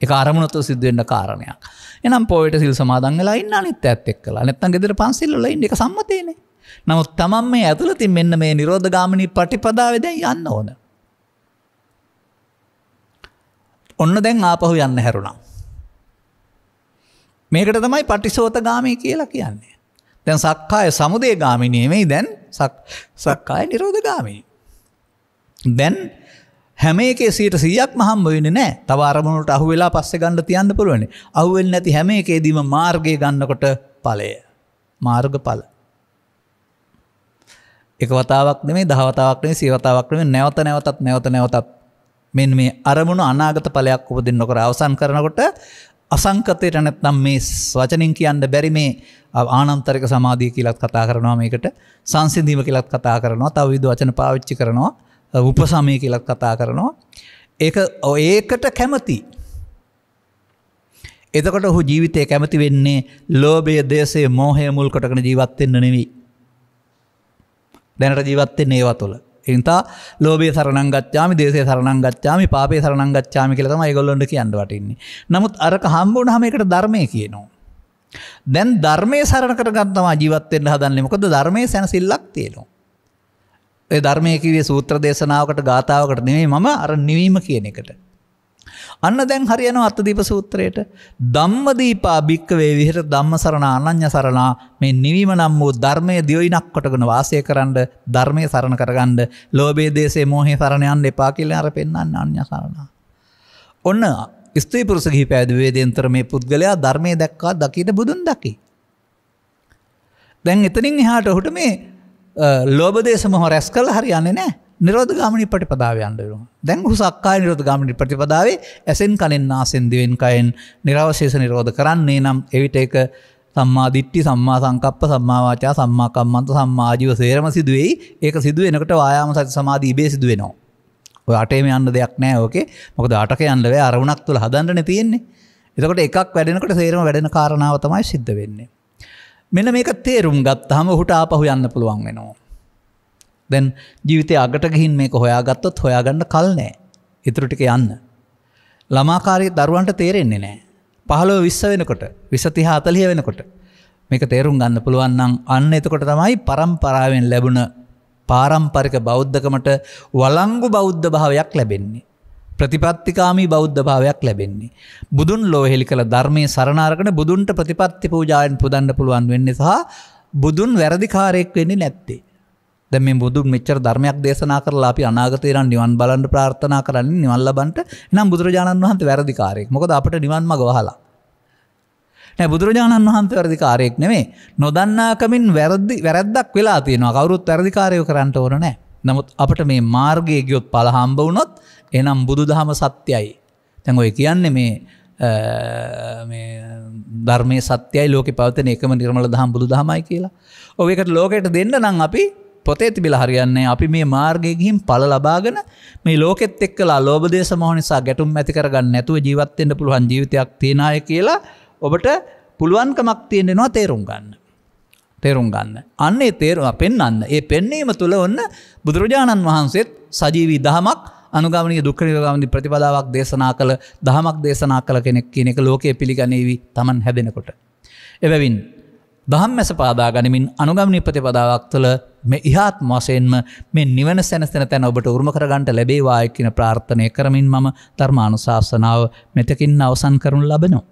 එක අරමුණතු සිද්ධවෙන්න කාරණයක්. එනම් පෝයට සිල් සමාදන් වෙලා ඉන්න අනිත් ඇත් එක් කලා නැත්තන් ගෙදර පන්සිල්ල ඉන්න එක සම්මතයන. නමුත් තමන් මේ ඇතුළතින් මෙන්න මේ නිරෝධ ගාමනී පටිපදාවද යන්න ඕන. ඔන්න දැන් ආපහු යන්න හැරුණා. මේකට තමයි පටිසෝත ගාමී කියලා කියන්නේ. දැන් සක්කාය සමුදේ ගාමිනීමයි දැන් සක්කාය නිරෝධ ගාමී. දැන් හැම එකේ සීට සියක් මහම්ම වෙන නෑ තව අරමුණට අහු වෙලා පස්සේ ගණඩ තියන්න පුළුවන අහුවෙල් නැති හැම එකේදීම මාර්ගය ගන්නකොට පලය මාර්ග පල එක වතාවක් නෙමේ දහවතාවක්නේ සීවතාවක්නේ නැවත නැවතත් නැවත නැවතත් මෙන් මේ අරමුණු අනාගත පලයක් උපදින් නොකර අවසන් කරනකොට අසංකතයට නැත්නම් මේ වචනින් කියන්න බැරි මේ ආනන්තරික සමාධිය කියලත් කතා කරනවා මේකට සංසිඳීම කියලත් කතා කරනවා තව විදු වචන පාවිච්චි කරනවා උපසමය කියලත් කතා කරනවා. ඒක ඒකට කැමති. එතකොට ඔහු ජීවිතය කැමති වෙන්නේ ලෝබය දේශය මෝහය මුල් කොටකන ජීවත්වෙන්න නෙවී දැනට ජීවත්තෙන් ඒවා තුළ. එනිතා ලෝබේ සරණං ගච්ඡාමි දේශේ සරණං ගච්ඡාමි පාපේ සරණං ගච්ඡාමි කියලා තමයි ඒගොල්ලොන්ට කියන්න වටින්නේ. නමුත් අරක හම්බුනහම ඒකට ධර්මය කියනවා. දැන් ධර්මයේ සරණ කරගන්න තමයි ජීවත් වෙන්න හදන්නේ. මොකද ධර්මයේ සැනසෙල්ලක් තියෙනවා. ඒ ධර්මයේ කිව්වේ සූත්‍ර දේශනාවකට ගාතාවකට නෙමෙයි මම අර නිවීම කියන එකට. අන්න දැන් හරියන අත්තදීප සූත්‍රයට ධම්මදීපා භික්කවේ විහිර ධම්ම සරණ අනං්‍ය සරණා මේ නිවීම නම් වූ ධර්මය දියොයිනක් කොටගෙන වාසය කරන්න ධර්මය සරණ කරගන්න ලෝබේ දේශේ මෝහේ සරණයන් එපා කියලා අර පෙන්වන්න අන්‍ය සරණා. ඔන්න ස්ත්‍රී පුරුෂ ගිහි පැවිදි වේදෙන්තර මේ පුද්ගලයා ධර්මයේ දැක්කා දකිට බුදුන් දකි. දැන් එතනින් එහාට ඔහුට මේ ලෝබ දේශ මොහ රැස් කළ හරියන්නේ නෑ නිරෝධ ගාමනි ප්‍රටිපදාව යන්නරු. දැන් හු සක්කාය නිරෝධ ගාමනි ප්‍රතිපදාවේ ඇසෙන් කලෙන් ආසෙන් දිවෙන් කයෙන් නිරවශේෂ නිරෝධ කරන්නේ නම් එවිට එක සම්මා දිට්ටි සම්මා සංකප්ප සම්මාවාචා සම්මාකම්මන්ත සම්මාජීව සේරම සිදුවෙයි ඒක සිදුවෙනකට වායාම සති සමාධී බේ සිදුවෙනවා. ඔය අටේම යන්න දෙයක් නෑ ඕකේ මොකද අටක යන්නවේ අරුණක් තුළ හදන්නන තියෙන්නේ. එතකොට එකක් වැඩෙනකට සේරම වැඩෙන කාරණාව තමයි සිද්ධ වෙන්නේ. මෙන මේක තේරුම් ගත්තහම හුට ආපහු යන්න පුළුවන් වෙනවා. දැන් ජීවිතය අගට ගිහින් මේක හොයාගත්තොත් හොයාගන්න කල් නෑ. ඉතුරු ටික යන්න. ළමාකාරී දරුවන්ට තේරෙන්නේ නෑ. පහළොව විස්ස වෙනකොට විසතිහා අතලිය වෙනකොට. මේක තේරුම් ගන්න පුළුවන්නම් අන්න එතකොට තමයි පරම්පරාවෙන් ලැබුණ පාරම්පරික බෞද්ධකමට වලංගු බෞද්ධ භාවයක් ලැබෙන්නේ. ප්‍රතිපත්තිකාමී බෞද්ධ භාවයක් ලැබෙන්නේ. බුදුන් ලෝහෙලි කළ ධර්මය සරණාරකන බුදුන්ට ප්‍රතිපත්ති පූජායෙන් පුදන්න පුළුවන් වෙන්න සහ බුදුන් වැරදිකාරයෙක් වෙන්නේ නැත්තේ. දැ මේ බුදුන් මෙච්චර ධර්මයක් දේශනා කරලා අපි අනාගතයරන් නිවන් බලන්ට ප්‍රාර්ථනා කරන්නේ නිවල් ලබන්ට නම් බුදුරජාණන් වහන්ත වැරදිකාරයෙක් මොකද අපට නිවන්ම ගහලා. නෑ බුදුරජාණන් වහන්ත වැරදිකාරයෙක් නෙමේ නොදන්නාකමින් වැරදි වැරද්දක් වෙලා තියෙනවා. කවරුත් වැරදිකාරයෝ කරන්නට ඕන නෑ. නමුත් අපට මේ මාර්ගය ගියොත් පලහම්බ වුණොත් එනම් බුදු දහම සත්‍යයි. තැන් ඔය කියන්නේ මේ ධර්මය සත්‍යයි ලෝක පවතන එකම නිර්මල දහම් බුදු දහමයි කියලා ඔවකට ලෝකයට දෙන්න නම් අපි පොතේ තිබිල හරියන්නේ අපි මේ මාර්ගයගහිම් පල ලබාගෙන මේ ලෝකෙත් එක්කලා ලෝබදේශ මහනිසා ගැටුම් ඇති කරගන්න නැතුව ජීවත්තෙන්ට පුළුවන් ජීවිතයක් තියෙනය කියලා ඔබට පුළුවන්කමක් තියෙනෙනවා තේරුම් ගන්න. තේරුම් ගන්න. අන්නේ තේරුම පෙන්න්න ඒ පෙන්නීම තුළ ඔන්න බුදුරජාණන් වහන්සේත් සජීවී දහමක් අනුගමනය දුක්කරගමදි ප්‍රතිපදාවක් දේශනා කළ දහමක් දේශනා කළ කෙනෙක් කියන එක ලෝකයේ පිළිගනීවී තමන් හැදෙනකොට. එබැවින් දහම් මැස පාදා ගනිමින් අනුගමනි ප්‍රතිපදාවක් තුළ මේ ඉහත් මසයෙන්ම මේ නිවන සැනසෙන තැන ඔබට උරුම කරගන්ට ලැබේවායකින ප්‍රාර්ථනය කරමින් මම ධර්මානුශාසනාව මෙතකින් අවසන් කරුණු ලබනවා.